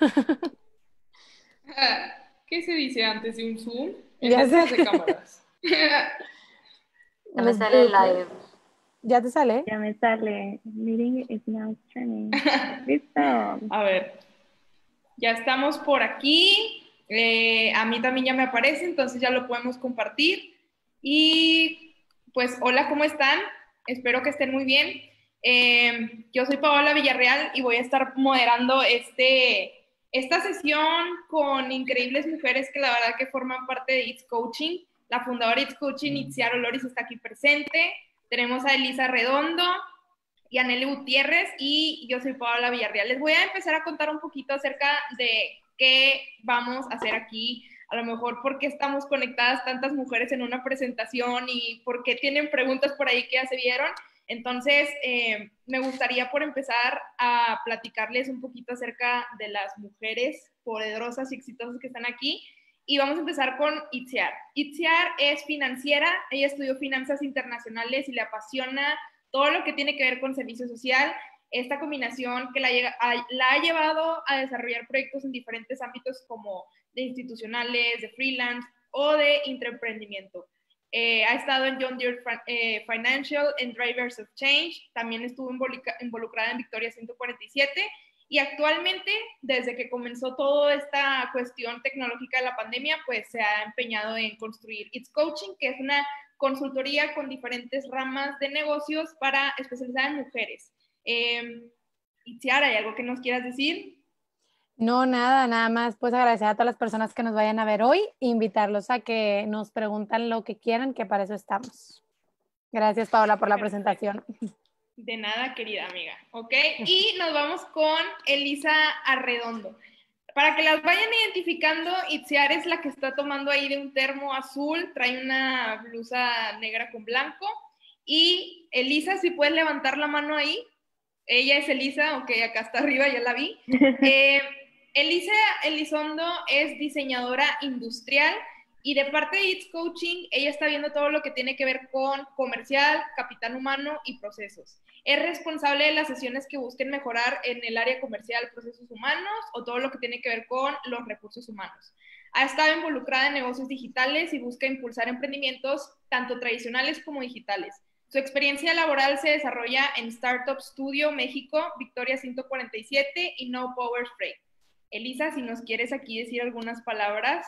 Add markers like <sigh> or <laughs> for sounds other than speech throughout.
<laughs> ¿Qué se dice antes de un Zoom? ya sé. de cámaras. <laughs> ya me sale live. ¿Ya te sale? Ya me sale. Meeting is now turning. <laughs> Listo. A ver. Ya estamos por aquí. Eh, a mí también ya me aparece, entonces ya lo podemos compartir. Y pues, hola, ¿cómo están? Espero que estén muy bien. Eh, yo soy Paola Villarreal y voy a estar moderando este esta sesión con increíbles mujeres que la verdad que forman parte de It's Coaching. La fundadora de It's Coaching, Itziar Loris, está aquí presente. Tenemos a Elisa Redondo y a Nelly Gutiérrez y yo soy Paola Villarreal. Les voy a empezar a contar un poquito acerca de qué vamos a hacer aquí. A lo mejor por qué estamos conectadas tantas mujeres en una presentación y por qué tienen preguntas por ahí que ya se vieron. Entonces, eh, me gustaría por empezar a platicarles un poquito acerca de las mujeres poderosas y exitosas que están aquí. Y vamos a empezar con Itziar. Itziar es financiera, ella estudió finanzas internacionales y le apasiona todo lo que tiene que ver con servicio social. Esta combinación que la, ha llevado a desarrollar proyectos en diferentes ámbitos como de institucionales, de freelance o de intraemprendimiento. Eh, ha estado en John Deere eh, Financial, en Drivers of Change, también estuvo involucrada en Victoria 147 y actualmente, desde que comenzó toda esta cuestión tecnológica de la pandemia, pues se ha empeñado en construir It's Coaching, que es una consultoría con diferentes ramas de negocios para especializar en mujeres. Eh, Itziara, ¿hay algo que nos quieras decir? No, nada, nada más pues agradecer a todas las personas que nos vayan a ver hoy, invitarlos a que nos preguntan lo que quieran, que para eso estamos. Gracias, Paola, por la presentación. De nada, querida amiga. Ok, y nos vamos con Elisa Arredondo. Para que las vayan identificando, Itziar es la que está tomando ahí de un termo azul, trae una blusa negra con blanco. Y Elisa, si puedes levantar la mano ahí. Ella es Elisa, ok, acá está arriba, ya la vi. <laughs> Eh, Elisa Elizondo es diseñadora industrial y de parte de It's Coaching, ella está viendo todo lo que tiene que ver con comercial, capital humano y procesos. Es responsable de las sesiones que busquen mejorar en el área comercial, procesos humanos o todo lo que tiene que ver con los recursos humanos. Ha estado involucrada en negocios digitales y busca impulsar emprendimientos tanto tradicionales como digitales. Su experiencia laboral se desarrolla en Startup Studio México, Victoria 147 y No Power Freight. Elisa, si nos quieres aquí decir algunas palabras.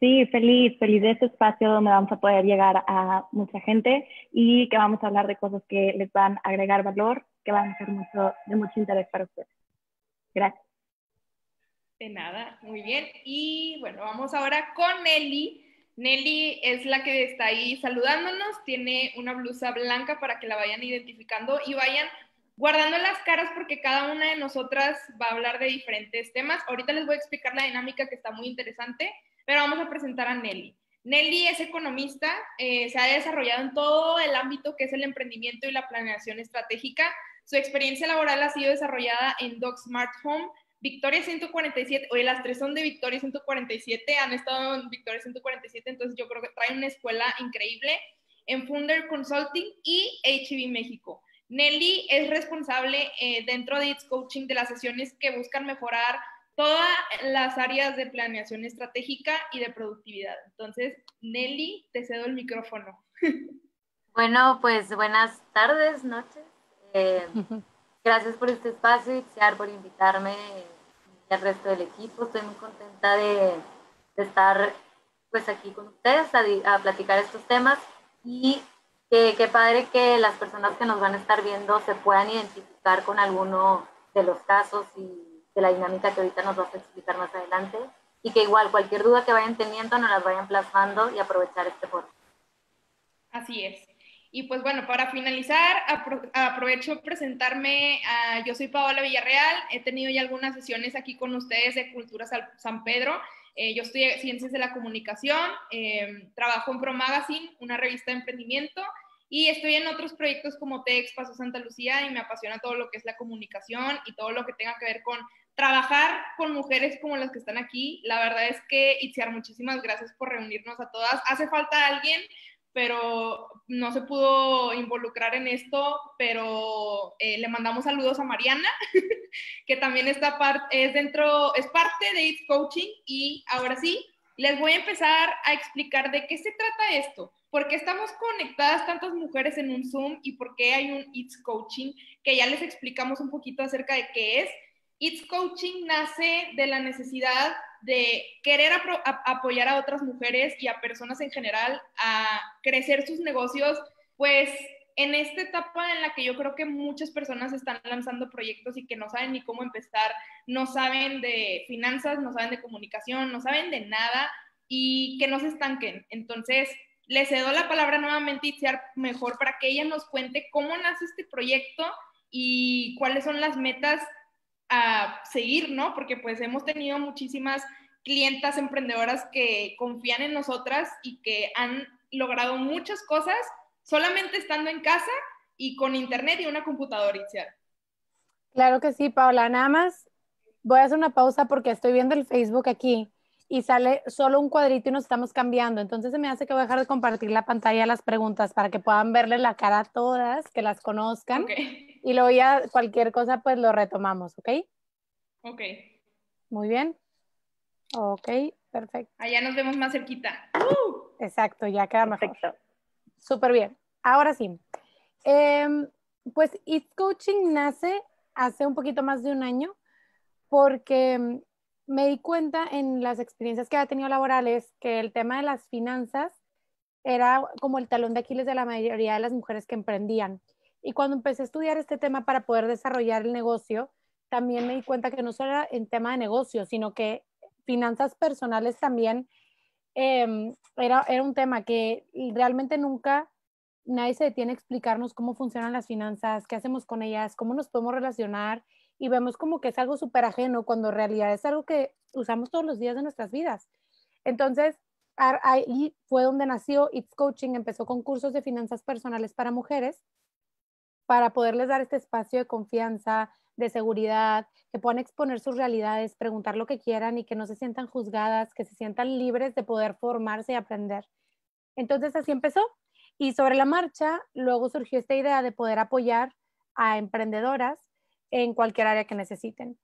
Sí, feliz, feliz de este espacio donde vamos a poder llegar a mucha gente y que vamos a hablar de cosas que les van a agregar valor, que van a ser mucho, de mucho interés para ustedes. Gracias. De nada, muy bien. Y bueno, vamos ahora con Nelly. Nelly es la que está ahí saludándonos, tiene una blusa blanca para que la vayan identificando y vayan guardando las caras porque cada una de nosotras va a hablar de diferentes temas. Ahorita les voy a explicar la dinámica que está muy interesante, pero vamos a presentar a Nelly. Nelly es economista, eh, se ha desarrollado en todo el ámbito que es el emprendimiento y la planeación estratégica. Su experiencia laboral ha sido desarrollada en Dog Smart Home, Victoria 147, oye, las tres son de Victoria 147, han estado en Victoria 147, entonces yo creo que trae una escuela increíble en Funder Consulting y HB México. Nelly es responsable eh, dentro de It's Coaching de las sesiones que buscan mejorar todas las áreas de planeación estratégica y de productividad. Entonces, Nelly, te cedo el micrófono. <laughs> Bueno, pues buenas tardes, noches. Eh, <laughs> gracias por este espacio y por invitarme y al resto del equipo. Estoy muy contenta de, estar pues aquí con ustedes a, a platicar estos temas y Qué, padre que las personas que nos van a estar viendo se puedan identificar con alguno de los casos y de la dinámica que ahorita nos vas a explicar más adelante y que igual cualquier duda que vayan teniendo nos las vayan plasmando y aprovechar este foro. Así es. Y pues bueno, para finalizar, aprovecho presentarme. yo soy Paola Villarreal, he tenido ya algunas sesiones aquí con ustedes de Cultura San Pedro. Eh, yo estudié Ciencias de la Comunicación, eh, trabajo en Pro Magazine, una revista de emprendimiento, y estoy en otros proyectos como TEX Paso Santa Lucía y me apasiona todo lo que es la comunicación y todo lo que tenga que ver con trabajar con mujeres como las que están aquí. La verdad es que, Itziar, muchísimas gracias por reunirnos a todas. Hace falta alguien pero no se pudo involucrar en esto, pero eh, le mandamos saludos a Mariana, <laughs> que también está es dentro, es parte de It's Coaching y ahora sí, les voy a empezar a explicar de qué se trata esto, por qué estamos conectadas tantas mujeres en un Zoom y por qué hay un It's Coaching, que ya les explicamos un poquito acerca de qué es. It's Coaching nace de la necesidad de querer apoyar a otras mujeres y a personas en general a crecer sus negocios, pues en esta etapa en la que yo creo que muchas personas están lanzando proyectos y que no saben ni cómo empezar, no saben de finanzas, no saben de comunicación, no saben de nada y que no se estanquen. Entonces, le cedo la palabra nuevamente a Itziar mejor para que ella nos cuente cómo nace este proyecto y cuáles son las metas a seguir, ¿no? Porque pues hemos tenido muchísimas clientas emprendedoras que confían en nosotras y que han logrado muchas cosas solamente estando en casa y con internet y una computadora, Itziar. Claro que sí, Paula. Nada más voy a hacer una pausa porque estoy viendo el Facebook aquí y sale solo un cuadrito y nos estamos cambiando. Entonces se me hace que voy a dejar de compartir la pantalla las preguntas para que puedan verle la cara a todas, que las conozcan. Y luego ya cualquier cosa pues lo retomamos, ¿ok? Ok. Muy bien. Ok, perfecto. Allá nos vemos más cerquita. Exacto, ya queda mejor. Perfecto. Súper bien. Ahora sí. Em, pues It's Coaching nace hace un poquito más de un año porque me di cuenta en las experiencias que había tenido laborales que el tema de las finanzas era como el talón de Aquiles de la mayoría de las mujeres que emprendían. Y cuando empecé a estudiar este tema para poder desarrollar el negocio, también me di cuenta que no solo era en tema de negocio, sino que finanzas personales también em, era, era un tema que realmente nunca nadie se detiene a explicarnos cómo funcionan las finanzas, qué hacemos con ellas, cómo nos podemos relacionar y vemos como que es algo súper ajeno cuando en realidad es algo que usamos todos los días de nuestras vidas. Entonces, ahí fue donde nació It's Coaching, empezó con cursos de finanzas personales para mujeres para poderles dar este espacio de confianza, de seguridad, que puedan exponer sus realidades, preguntar lo que quieran y que no se sientan juzgadas, que se sientan libres de poder formarse y aprender. Entonces así empezó. Y sobre la marcha, luego surgió esta idea de poder apoyar a emprendedoras en cualquier área que necesiten.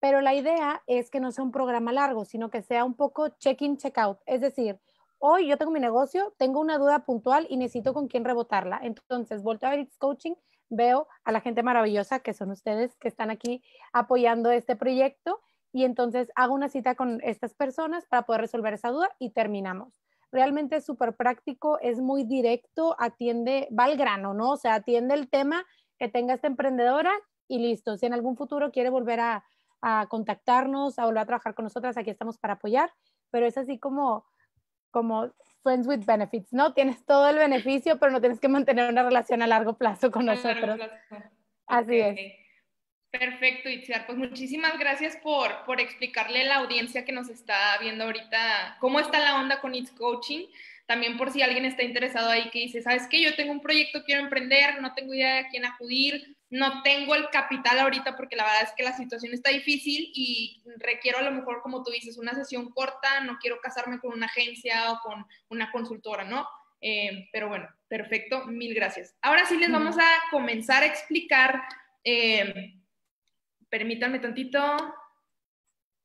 Pero la idea es que no sea un programa largo, sino que sea un poco check-in, check-out. Es decir, hoy yo tengo mi negocio, tengo una duda puntual y necesito con quién rebotarla. Entonces, vuelto a ver It's Coaching, veo a la gente maravillosa que son ustedes que están aquí apoyando este proyecto y entonces hago una cita con estas personas para poder resolver esa duda y terminamos. Realmente es súper práctico, es muy directo, atiende, va al grano, ¿no? O sea, atiende el tema que tenga esta emprendedora y listo. Si en algún futuro quiere volver a, contactarnos, a volver a trabajar con nosotras, aquí estamos para apoyar, pero es así como, como friends with benefits, ¿no? Tienes todo el beneficio, pero no tienes que mantener una relación a largo plazo con nosotros. Así es. Perfecto, Itziar. Pues muchísimas gracias por, por explicarle a la audiencia que nos está viendo ahorita cómo está la onda con It's Coaching. También por si alguien está interesado ahí que dice, ¿sabes qué? Yo tengo un proyecto, quiero emprender, no tengo idea de a quién acudir, no tengo el capital ahorita porque la verdad es que la situación está difícil y requiero a lo mejor, como tú dices, una sesión corta, no quiero casarme con una agencia o con una consultora, ¿no? Eh, pero bueno, perfecto, mil gracias. Ahora sí les vamos a comenzar a explicar, eh, permítanme tantito,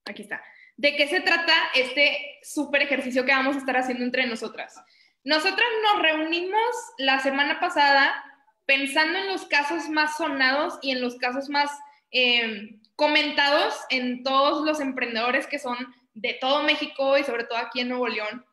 aquí está, de qué se trata este súper ejercicio que vamos a estar haciendo entre nosotras. Nosotras nos reunimos la semana pasada pensando en los casos más sonados y en los casos más eh, comentados en todos los emprendedores que son de todo México y sobre todo aquí en Nuevo León,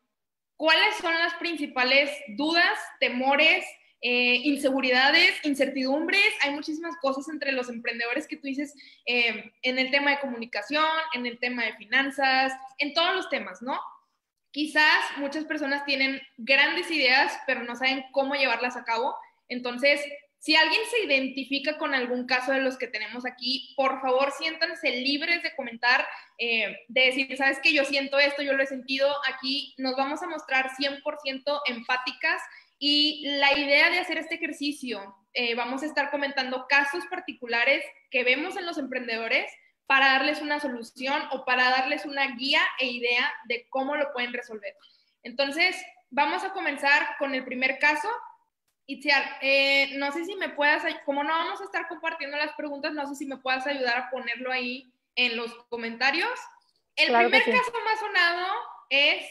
¿cuáles son las principales dudas, temores, eh, inseguridades, incertidumbres? Hay muchísimas cosas entre los emprendedores que tú dices eh, en el tema de comunicación, en el tema de finanzas, en todos los temas, ¿no? Quizás muchas personas tienen grandes ideas, pero no saben cómo llevarlas a cabo entonces, si alguien se identifica con algún caso de los que tenemos aquí, por favor siéntanse libres de comentar, eh, de decir, sabes que yo siento esto, yo lo he sentido, aquí nos vamos a mostrar 100% empáticas y la idea de hacer este ejercicio, eh, vamos a estar comentando casos particulares que vemos en los emprendedores para darles una solución o para darles una guía e idea de cómo lo pueden resolver. Entonces, vamos a comenzar con el primer caso. Itziar, eh, no sé si me puedas, como no vamos a estar compartiendo las preguntas, no sé si me puedas ayudar a ponerlo ahí en los comentarios. El primer caso más sonado es,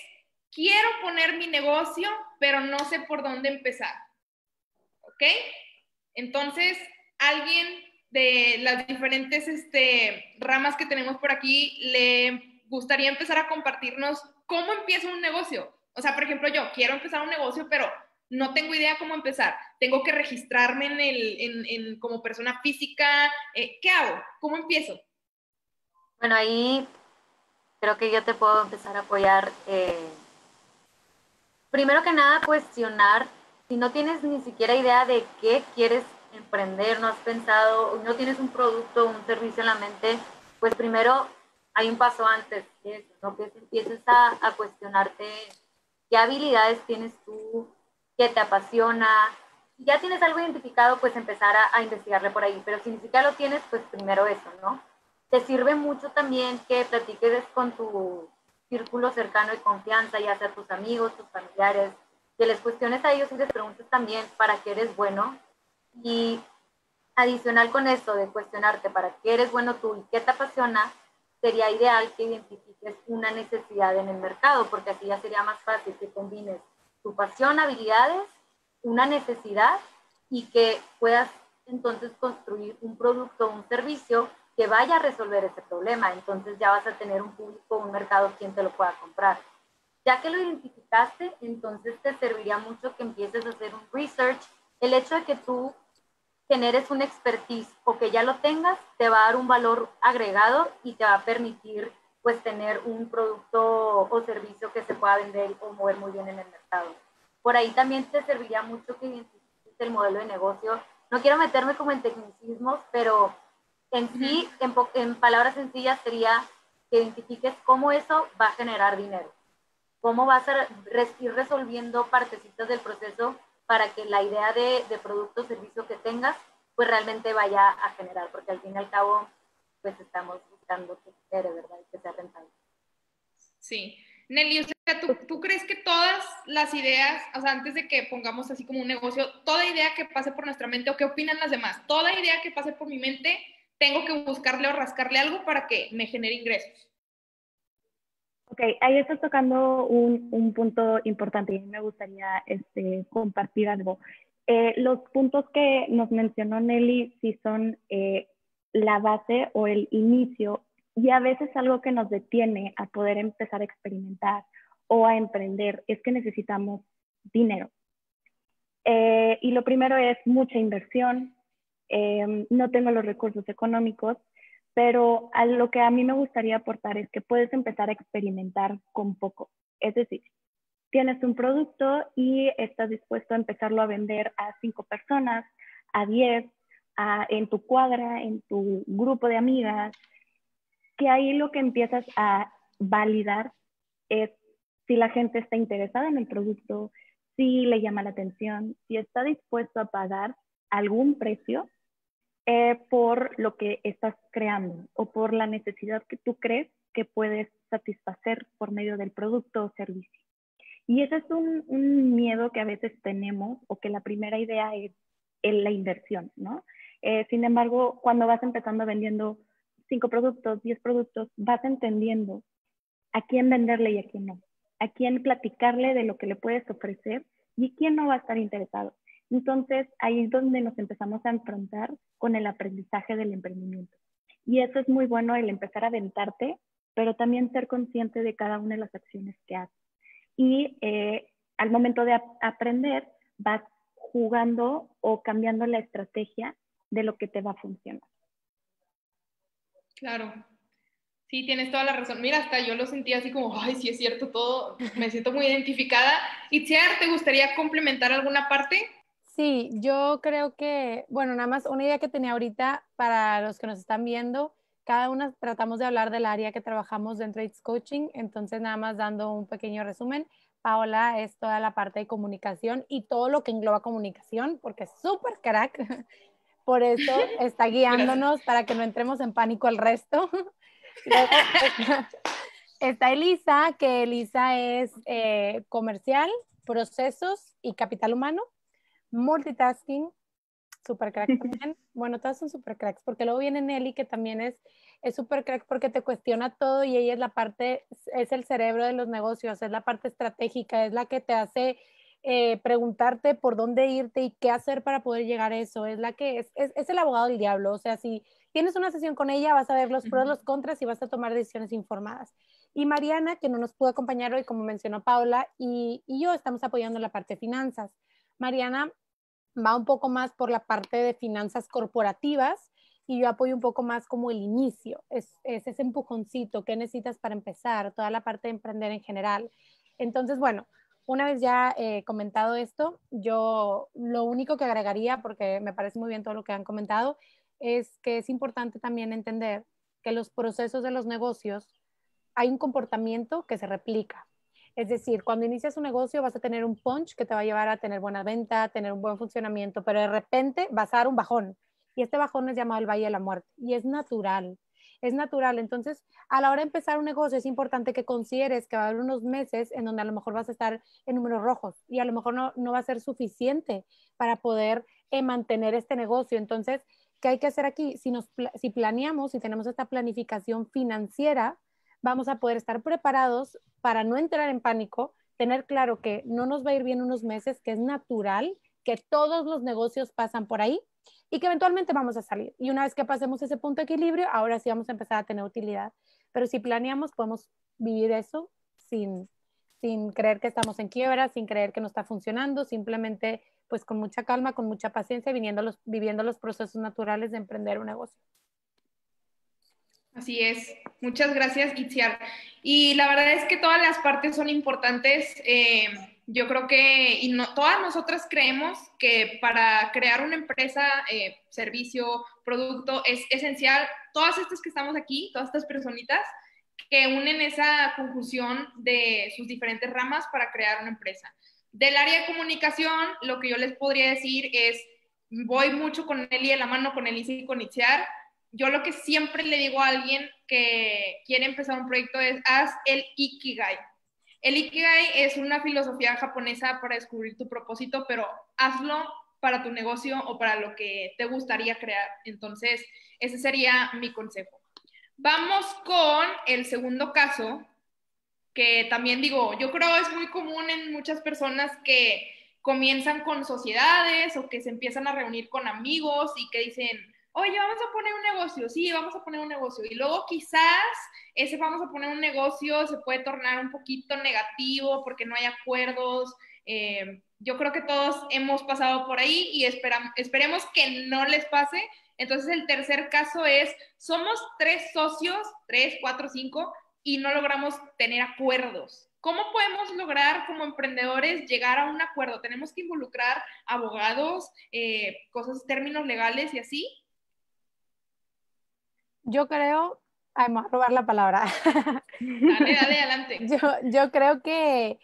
quiero poner mi negocio, pero no sé por dónde empezar. ¿Ok? Entonces, alguien de las diferentes este, ramas que tenemos por aquí le gustaría empezar a compartirnos cómo empieza un negocio. O sea, por ejemplo, yo quiero empezar un negocio, pero no tengo idea cómo empezar. Tengo que registrarme en el, en, como persona física. Eh, ¿Qué hago? ¿Cómo empiezo? Bueno, ahí creo que yo te puedo empezar a apoyar. Eh, primero que nada, cuestionar. Si no tienes ni siquiera idea de qué quieres emprender, no has pensado, no tienes un producto un servicio en la mente, pues primero hay un paso antes de eso, ¿no? Que empieces a, a cuestionarte qué habilidades tienes tú, qué te apasiona. Si ya tienes algo identificado, pues empezar a, investigarle por ahí, pero si ni siquiera lo tienes, pues primero eso, ¿no? Te sirve mucho también que platiques con tu círculo cercano y confianza, ya sea tus amigos, tus familiares, que les cuestiones a ellos y les preguntes también para qué eres bueno. Y adicional con eso de cuestionarte para qué eres bueno tú y qué te apasiona, sería ideal que identifiques una necesidad en el mercado, porque así ya sería más fácil que combines tu pasión, habilidades, una necesidad y que puedas entonces construir un producto o un servicio que vaya a resolver ese problema. Entonces ya vas a tener un público, un mercado quien te lo pueda comprar. Ya que lo identificaste, entonces te serviría mucho que empieces a hacer un research. El hecho de que tú generes un expertise o que ya lo tengas, te va a dar un valor agregado y te va a permitir pues tener un producto o servicio que se pueda vender o mover muy bien en el mercado. Por ahí también te serviría mucho que identifiques el modelo de negocio. No quiero meterme como en tecnicismos, pero en sí, en, palabras sencillas, sería que identifiques cómo eso va a generar dinero, cómo vas a ir resolviendo partecitas del proceso para que la idea de, de producto o servicio que tengas, pues realmente vaya a generar, porque al fin y al cabo, pues estamos que genere, ¿verdad? Y que sea rentable. Sí. Nelly, ¿tú, ¿tú, crees que todas las ideas, o sea, antes de que pongamos así como un negocio, toda idea que pase por nuestra mente o qué opinan las demás, toda idea que pase por mi mente tengo que buscarle o rascarle algo para que me genere ingresos. Ok, ahí estás tocando un, un punto importante y me gustaría este, compartir algo. Eh, los puntos que nos mencionó Nelly sí son eh, la base o el inicio y a veces algo que nos detiene a poder empezar a experimentar o a emprender es que necesitamos dinero. Eh, y lo primero es mucha inversión, Em, no tengo los recursos económicos, pero a lo que a mí me gustaría aportar es que puedes empezar a experimentar con poco. Es decir, tienes un producto y estás dispuesto a empezarlo a vender a cinco personas, a diez, en tu cuadra, en tu grupo de amigas, que ahí lo que empiezas a validar es si la gente está interesada en el producto, si le llama la atención, si está dispuesto a pagar algún precio eh, por lo que estás creando o por la necesidad que tú crees que puedes satisfacer por medio del producto o servicio. Y ese es un, un miedo que a veces tenemos o que la primera idea es en la inversión, ¿no? Eh, sin embargo, cuando vas empezando vendiendo cinco productos, diez productos, vas entendiendo a quién venderle y a quién no, a quién platicarle de lo que le puedes ofrecer y quién no va a estar interesado. Entonces, ahí es donde nos empezamos a enfrentar con el aprendizaje del emprendimiento. Y eso es muy bueno, el empezar a aventarte, pero también ser consciente de cada una de las acciones que haces. Y eh, al momento de aprender, vas jugando o cambiando la estrategia de lo que te va a funcionar. Claro. Sí, tienes toda la razón. Mira, hasta yo lo sentí así como, ay, sí es cierto todo, me siento muy identificada. Itziar, ¿te gustaría complementar alguna parte? Sí, yo creo que, bueno, nada más una idea que tenía ahorita para los que nos están viendo, cada una tratamos de hablar del área que trabajamos dentro de It's Coaching, entonces nada más dando un pequeño resumen. Paola es toda la parte de comunicación y todo lo que engloba comunicación, porque es súper crack. Por eso está guiándonos para que no entremos en pánico el resto. <laughs> <laughs> Está Elisa, que Elisa es eh, comercial, procesos y capital humano, multitasking, super crack también. bueno, todas son super cracks, porque luego viene Nelly, que también es es super crack porque te cuestiona todo y ella es la parte, es el cerebro de los negocios, es la parte estratégica, es la que te hace eh, preguntarte por dónde irte y qué hacer para poder llegar a eso. Es la que es, es, el abogado del diablo. O sea, si tienes una sesión con ella, vas a ver los pros, los contras y vas a tomar decisiones informadas. Y Mariana, que no nos pudo acompañar hoy, como mencionó Paula, y, y yo estamos apoyando la parte de finanzas. Mariana va un poco más por la parte de finanzas corporativas y yo apoyo un poco más como el inicio, es, es ese empujoncito que necesitas para empezar, toda la parte de emprender en general. Entonces, bueno, una vez ya eh, comentado esto, yo lo único que agregaría, porque me parece muy bien todo lo que han comentado, es que es importante también entender que los procesos de los negocios hay un comportamiento que se replica. Es decir, cuando inicias un negocio vas a tener un punch que te va a llevar a tener buena venta, tener un buen funcionamiento, pero de repente vas a dar un bajón. Y este bajón es llamado el Valle de la Muerte. Y es natural es natural. Entonces, a la hora de empezar un negocio es importante que consideres que va a haber unos meses en donde a lo mejor vas a estar en números rojos y a lo mejor no, va a ser suficiente para poder eh, mantener este negocio. Entonces, ¿qué hay que hacer aquí? Si, nos, si planeamos, si tenemos esta planificación financiera, vamos a poder estar preparados para no entrar en pánico, tener claro que no nos va a ir bien unos meses, que es natural, que todos los negocios pasan por ahí y que eventualmente vamos a salir. Y una vez que pasemos ese punto de equilibrio, ahora sí vamos a empezar a tener utilidad. Pero si planeamos, podemos vivir eso sin, sin creer que estamos en quiebra, sin creer que no está funcionando, simplemente pues con mucha calma, con mucha paciencia, viniendo los, viviendo los procesos naturales de emprender un negocio. Así es. Muchas gracias, Itziar. Y la verdad es que todas las partes son importantes. Eh, yo creo que y no, todas nosotras creemos que para crear una empresa, eh, servicio, producto, es esencial, todas estas que estamos aquí, todas estas personitas, que unen esa conjunción de sus diferentes ramas para crear una empresa. Del área de comunicación, lo que yo les podría decir es, voy mucho con Eli de la mano, con Elise y con Itziar. Yo lo que siempre le digo a alguien que quiere empezar un proyecto es, haz el Ikigai el Ikigai es una filosofía japonesa para descubrir tu propósito, pero hazlo para tu negocio o para lo que te gustaría crear. Entonces, ese sería mi consejo. Vamos con el segundo caso, que también digo, yo creo es muy común en muchas personas que comienzan con sociedades o que se empiezan a reunir con amigos y que dicen, oye, vamos a poner un negocio, sí, vamos a poner un negocio. Y luego quizás ese vamos a poner un negocio se puede tornar un poquito negativo porque no hay acuerdos. Eh, yo creo que todos hemos pasado por ahí y esperemos que no les pase. Entonces el tercer caso es, somos tres socios, tres, cuatro, cinco, y no logramos tener acuerdos. ¿Cómo podemos lograr como emprendedores llegar a un acuerdo? Tenemos que involucrar abogados, eh, cosas, términos legales y así. Yo creo, ay, me voy a robar la palabra. <laughs> Dale, dale, adelante. <laughs> yo, yo creo que,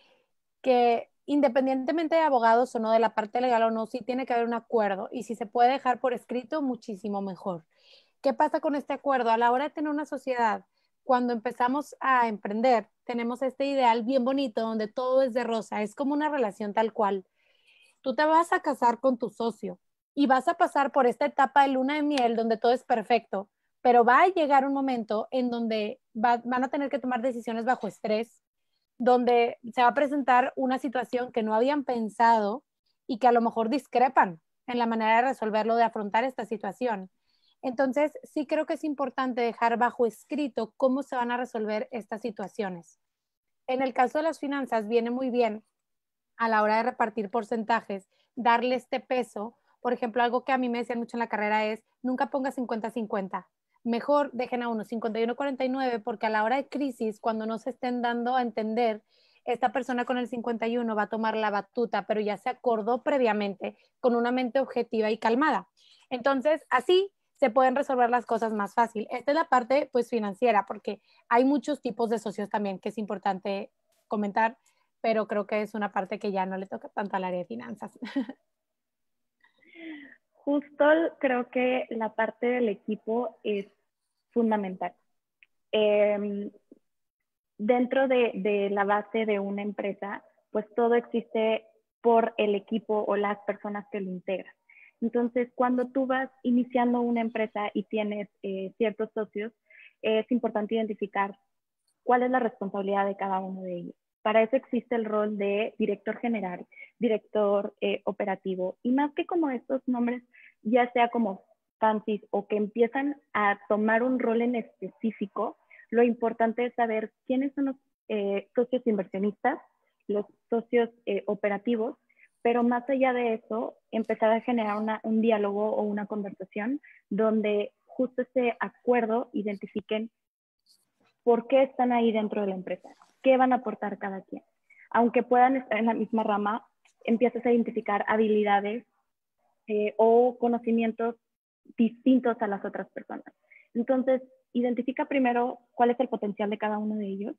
que independientemente de abogados o no, de la parte legal o no, sí tiene que haber un acuerdo y si se puede dejar por escrito, muchísimo mejor. ¿Qué pasa con este acuerdo? A la hora de tener una sociedad, cuando empezamos a emprender, tenemos este ideal bien bonito donde todo es de rosa, es como una relación tal cual. Tú te vas a casar con tu socio y vas a pasar por esta etapa de luna de miel donde todo es perfecto, pero va a llegar un momento en donde van a tener que tomar decisiones bajo estrés, donde se va a presentar una situación que no habían pensado y que a lo mejor discrepan en la manera de resolverlo, de afrontar esta situación. Entonces, sí creo que es importante dejar bajo escrito cómo se van a resolver estas situaciones. En el caso de las finanzas, viene muy bien a la hora de repartir porcentajes, darle este peso. Por ejemplo, algo que a mí me decían mucho en la carrera es, nunca ponga 50-50 mejor dejen a uno 51-49 porque a la hora de crisis, cuando no se estén dando a entender, esta persona con el 51 va a tomar la batuta, pero ya se acordó previamente con una mente objetiva y calmada. Entonces, así se pueden resolver las cosas más fácil. Esta es la parte pues financiera, porque hay muchos tipos de socios también que es importante comentar, pero creo que es una parte que ya no le toca tanto al área de finanzas. <laughs> Justo creo que la parte del equipo es fundamental. Em, dentro de, la base de una empresa, pues todo existe por el equipo o las personas que lo integran. Entonces, cuando tú vas iniciando una empresa y tienes eh, ciertos socios, es importante identificar cuál es la responsabilidad de cada uno de ellos. Para eso existe el rol de director general, director eh, operativo, y más que como estos nombres, ya sea como fancies o que empiezan a tomar un rol en específico, lo importante es saber quiénes son los eh, socios inversionistas, los socios operativos pero más allá de eso, empezar a generar un diálogo o una conversación donde justo ese acuerdo identifiquen por qué están ahí dentro de la empresa, qué van a aportar cada quien. Aunque puedan estar en la misma rama, empiezas a identificar habilidades eh, o conocimientos distintos a las otras personas. Entonces, identifica primero cuál es el potencial de cada uno de ellos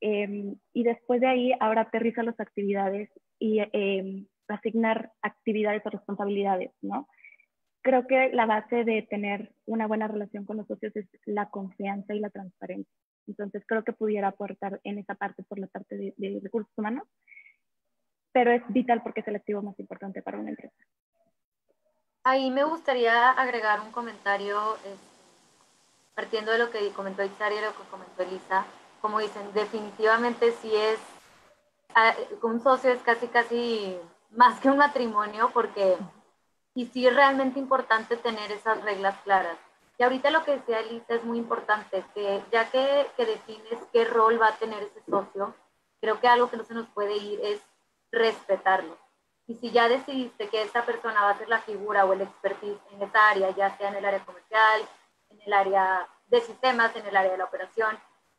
em, y después de ahí ahora aterriza las actividades y em, asignar actividades o responsabilidades, ¿no? Creo que la base de tener una buena relación con los socios es la confianza y la transparencia. Entonces creo que pudiera aportar en esa parte por la parte de, recursos humanos, pero es vital porque es el activo más importante para una empresa. Ahí me gustaría agregar un comentario, partiendo de lo que comentó Itzari y lo que comentó Elisa. Como dicen, definitivamente sí es, ah, un socio es casi, casi más que un matrimonio, porque y sí es realmente importante tener esas reglas claras. Y ahorita lo que decía Elisa es muy importante, que ya que defines qué rol va a tener ese socio, creo que algo que no se nos puede ir es respetarlo. Y si ya decidiste que esa persona va a ser la figura o el expertise en esa área, ya sea en el área comercial, en el área de sistemas, en el área de la operación,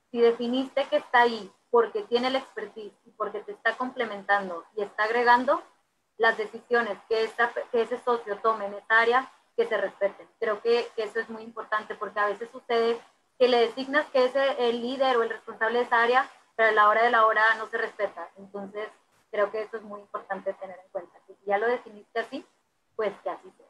si definiste que está ahí porque tiene el expertise y porque te está complementando y está agregando, las decisiones que, que ese socio tome en esa área, que se respeten. Creo que, eso es muy importante porque a veces sucede que le designas que es el líder o el responsable de esa área, pero a la hora de la hora no se respeta. Entonces, creo que eso es muy importante tener en cuenta. Si ya lo definiste así, pues que así sea.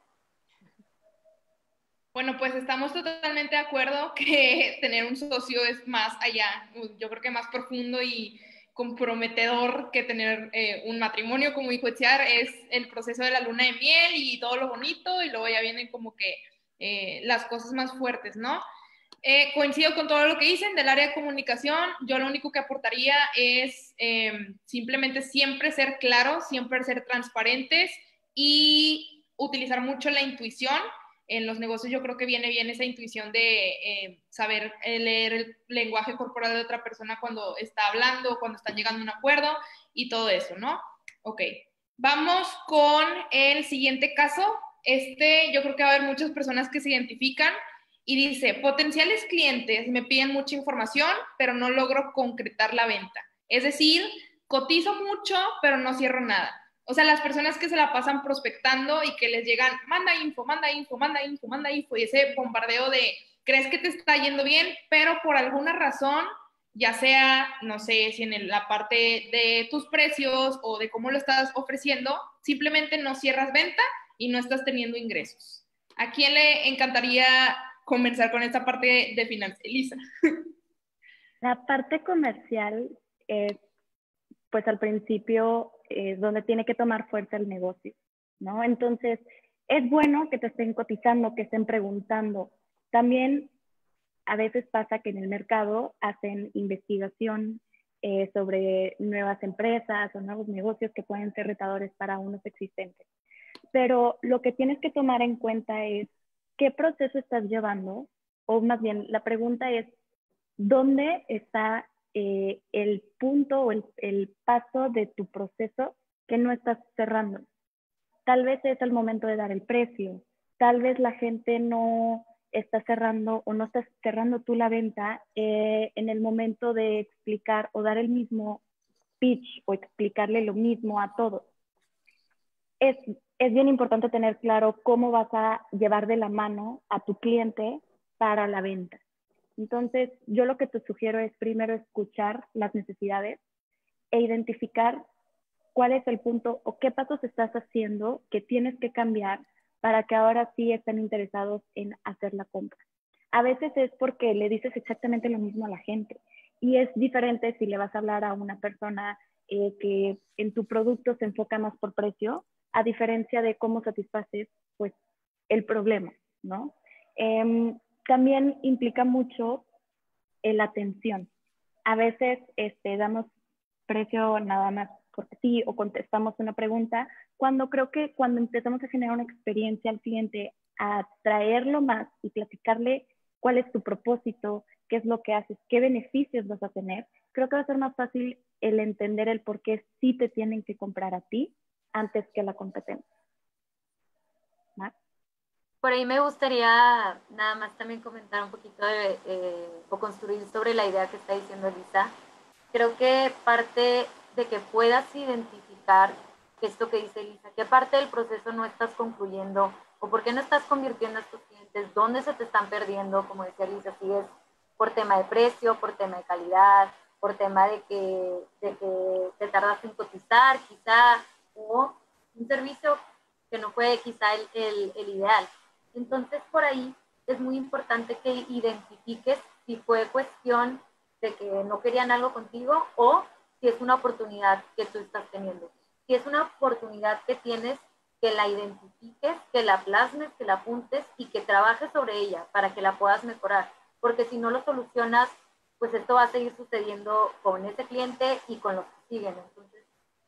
Bueno, pues estamos totalmente de acuerdo <laughs> que tener un socio es más allá, yo creo que más profundo y comprometedor que tener eh, un matrimonio, como dijo Etziar, es el proceso de la luna de miel y todo lo bonito, y luego ya vienen como que eh, las cosas más fuertes, ¿no? Eh, coincido con todo lo que dicen del área de comunicación. Yo lo único que aportaría es em, simplemente siempre ser claros, siempre ser transparentes y utilizar mucho la intuición en los negocios yo creo que viene bien esa intuición de eh, saber eh, leer el lenguaje corporal de otra persona cuando está hablando, cuando están llegando a un acuerdo y todo eso, ¿no? Ok, vamos con el siguiente caso. Este, yo creo que va a haber muchas personas que se identifican y dice, potenciales clientes me piden mucha información, pero no logro concretar la venta. Es decir, cotizo mucho, pero no cierro nada. O sea, las personas que se la pasan prospectando y que les llegan, manda info, manda info, manda info, manda info, y ese bombardeo de, crees que te está yendo bien, pero por alguna razón, ya sea, no sé, si en la parte de tus precios o de cómo lo estás ofreciendo, simplemente no cierras venta y no estás teniendo ingresos. ¿A quién le encantaría conversar con esta parte de finanzas? Elisa. La parte comercial es, pues al principio es donde tiene que tomar fuerza el negocio, ¿no? Entonces, es bueno que te estén cotizando, que estén preguntando. También a veces pasa que en el mercado hacen investigación eh, sobre nuevas empresas o nuevos negocios que pueden ser retadores para unos existentes. Pero lo que tienes que tomar en cuenta es qué proceso estás llevando, o más bien la pregunta es, ¿dónde está eh, el punto o el, el paso de tu proceso que no estás cerrando. Tal vez es el momento de dar el precio, tal vez la gente no está cerrando o no estás cerrando tú la venta eh, en el momento de explicar o dar el mismo pitch o explicarle lo mismo a todos. Es, es bien importante tener claro cómo vas a llevar de la mano a tu cliente para la venta. Entonces, yo lo que te sugiero es primero escuchar las necesidades e identificar cuál es el punto o qué pasos estás haciendo que tienes que cambiar para que ahora sí estén interesados en hacer la compra. A veces es porque le dices exactamente lo mismo a la gente y es diferente si le vas a hablar a una persona eh, que en tu producto se enfoca más por precio, a diferencia de cómo satisfaces pues, el problema, ¿no? Em, también implica mucho la atención. A veces este, damos precio nada más porque sí o contestamos una pregunta, cuando creo que cuando empezamos a generar una experiencia al cliente, a traerlo más y platicarle cuál es tu propósito, qué es lo que haces, qué beneficios vas a tener, creo que va a ser más fácil el entender el por qué sí te tienen que comprar a ti antes que la competencia. Por ahí me gustaría nada más también comentar un poquito de, eh, o construir sobre la idea que está diciendo Elisa. Creo que parte de que puedas identificar esto que dice Elisa, qué parte del proceso no estás concluyendo o por qué no estás convirtiendo a tus clientes, dónde se te están perdiendo, como decía Elisa, si es por tema de precio, por tema de calidad, por tema de que, de que te tardas en cotizar quizá, o un servicio que no fue quizá el, el, ideal. Entonces, por ahí es muy importante que identifiques si fue cuestión de que no querían algo contigo o si es una oportunidad que tú estás teniendo. Si es una oportunidad que tienes, que la identifiques, que la plasmes, que la apuntes y que trabajes sobre ella para que la puedas mejorar. Porque si no lo solucionas, pues esto va a seguir sucediendo con ese cliente y con los que siguen.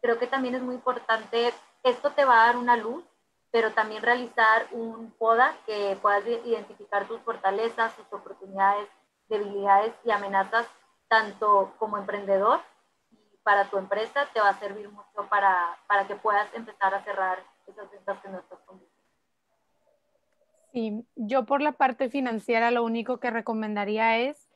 Creo que también es muy importante, esto te va a dar una luz pero también realizar un PODA que puedas identificar tus fortalezas, tus oportunidades, debilidades y amenazas, tanto como emprendedor y para tu empresa te va a servir mucho para, para que puedas empezar a cerrar esas ventas que no estás Sí, yo por la parte financiera lo único que recomendaría es,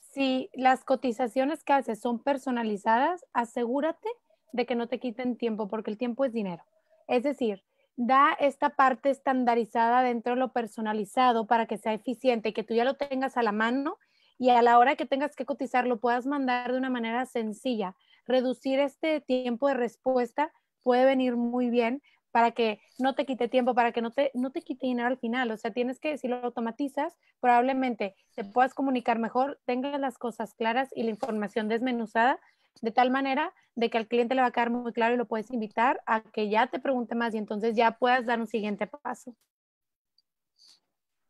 si las cotizaciones que haces son personalizadas, asegúrate de que no te quiten tiempo, porque el tiempo es dinero. Es decir, da esta parte estandarizada dentro de lo personalizado para que sea eficiente y que tú ya lo tengas a la mano y a la hora que tengas que cotizar lo puedas mandar de una manera sencilla. Reducir este tiempo de respuesta puede venir muy bien para que no te quite tiempo, para que no te, no te quite dinero al final. O sea, tienes que, si lo automatizas, probablemente te puedas comunicar mejor, tengas las cosas claras y la información desmenuzada de tal manera de que al cliente le va a quedar muy claro y lo puedes invitar a que ya te pregunte más y entonces ya puedas dar un siguiente paso.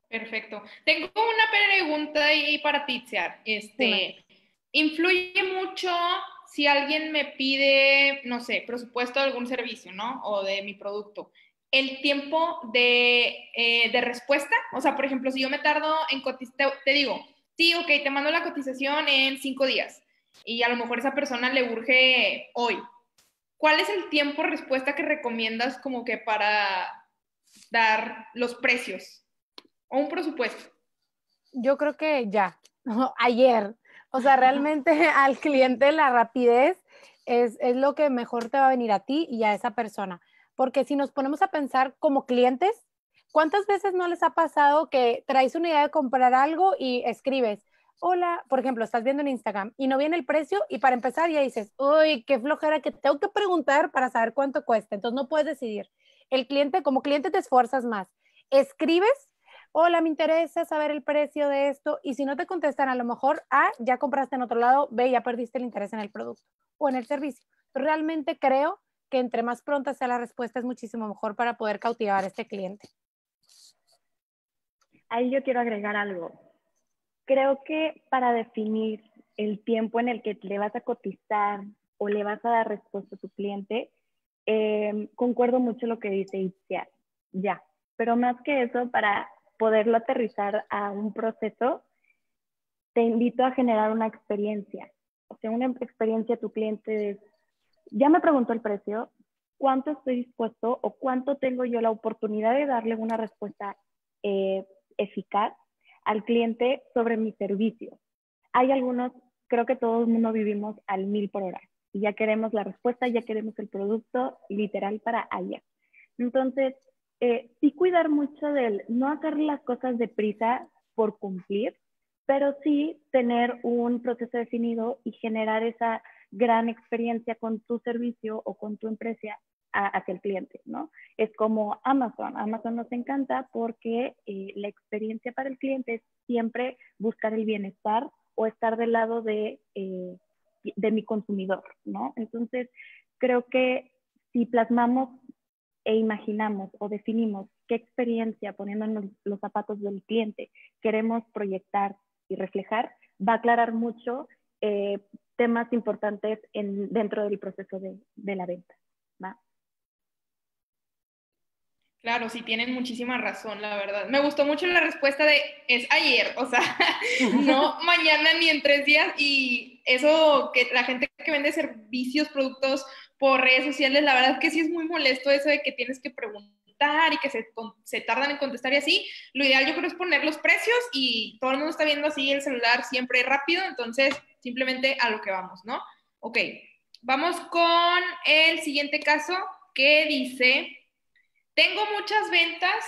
Perfecto. Tengo una pregunta ahí para ti, Este, ¿influye mucho si alguien me pide, no sé, presupuesto de algún servicio, ¿no? O de mi producto. El tiempo de, eh, de respuesta, o sea, por ejemplo, si yo me tardo en cotizar, te digo, sí, ok, te mando la cotización en cinco días y a lo mejor esa persona le urge hoy. ¿Cuál es el tiempo respuesta que recomiendas como que para dar los precios o un presupuesto? Yo creo que ya, <laughs> ayer. O sea, realmente <laughs> al cliente la rapidez es, es lo que mejor te va a venir a ti y a esa persona. Porque si nos ponemos a pensar como clientes, ¿cuántas veces no les ha pasado que traes una idea de comprar algo y escribes, hola, por ejemplo, estás viendo en Instagram y no viene el precio y para empezar ya dices, uy, qué flojera que tengo que preguntar para saber cuánto cuesta, entonces no puedes decidir. El cliente, como cliente te esfuerzas más. Escribes, hola, me interesa saber el precio de esto y si no te contestan, a lo mejor, ah, ya compraste en otro lado, ve, ya perdiste el interés en el producto o en el servicio. Realmente creo que entre más pronta sea la respuesta es muchísimo mejor para poder cautivar a este cliente. Ahí yo quiero agregar algo creo que para definir el tiempo en el que le vas a cotizar o le vas a dar respuesta a tu cliente, em, concuerdo mucho lo que dice Itzia, ya. Pero más que eso, para poderlo aterrizar a un proceso, te invito a generar una experiencia. O sea, una experiencia tu cliente es, ya me preguntó el precio, ¿cuánto estoy dispuesto o cuánto tengo yo la oportunidad de darle una respuesta eh, eficaz al cliente sobre mi servicio. Hay algunos, creo que todo el mundo vivimos al mil por hora y ya queremos la respuesta, ya queremos el producto literal para allá. Entonces, eh, sí cuidar mucho del no hacer las cosas deprisa por cumplir, pero sí tener un proceso definido y generar esa gran experiencia con tu servicio o con tu empresa hacia el cliente, ¿no? Es como Amazon. Amazon nos encanta porque eh, la experiencia para el cliente es siempre buscar el bienestar o estar del lado de, eh, de mi consumidor, ¿no? Entonces, creo que si plasmamos e imaginamos o definimos qué experiencia, poniéndonos los zapatos del cliente, queremos proyectar y reflejar, va a aclarar mucho eh, temas importantes en, dentro del proceso de, de la venta. ¿va? Claro, sí, tienen muchísima razón, la verdad. Me gustó mucho la respuesta de es ayer, o sea, <laughs> no <laughs> mañana ni en tres días. Y eso que la gente que vende servicios, productos por redes sociales, la verdad que sí es muy molesto eso de que tienes que preguntar y que se, se tardan en contestar y así. Lo ideal yo creo es poner los precios y todo el mundo está viendo así el celular siempre rápido, entonces simplemente a lo que vamos, ¿no? Ok, vamos con el siguiente caso que dice tengo muchas ventas,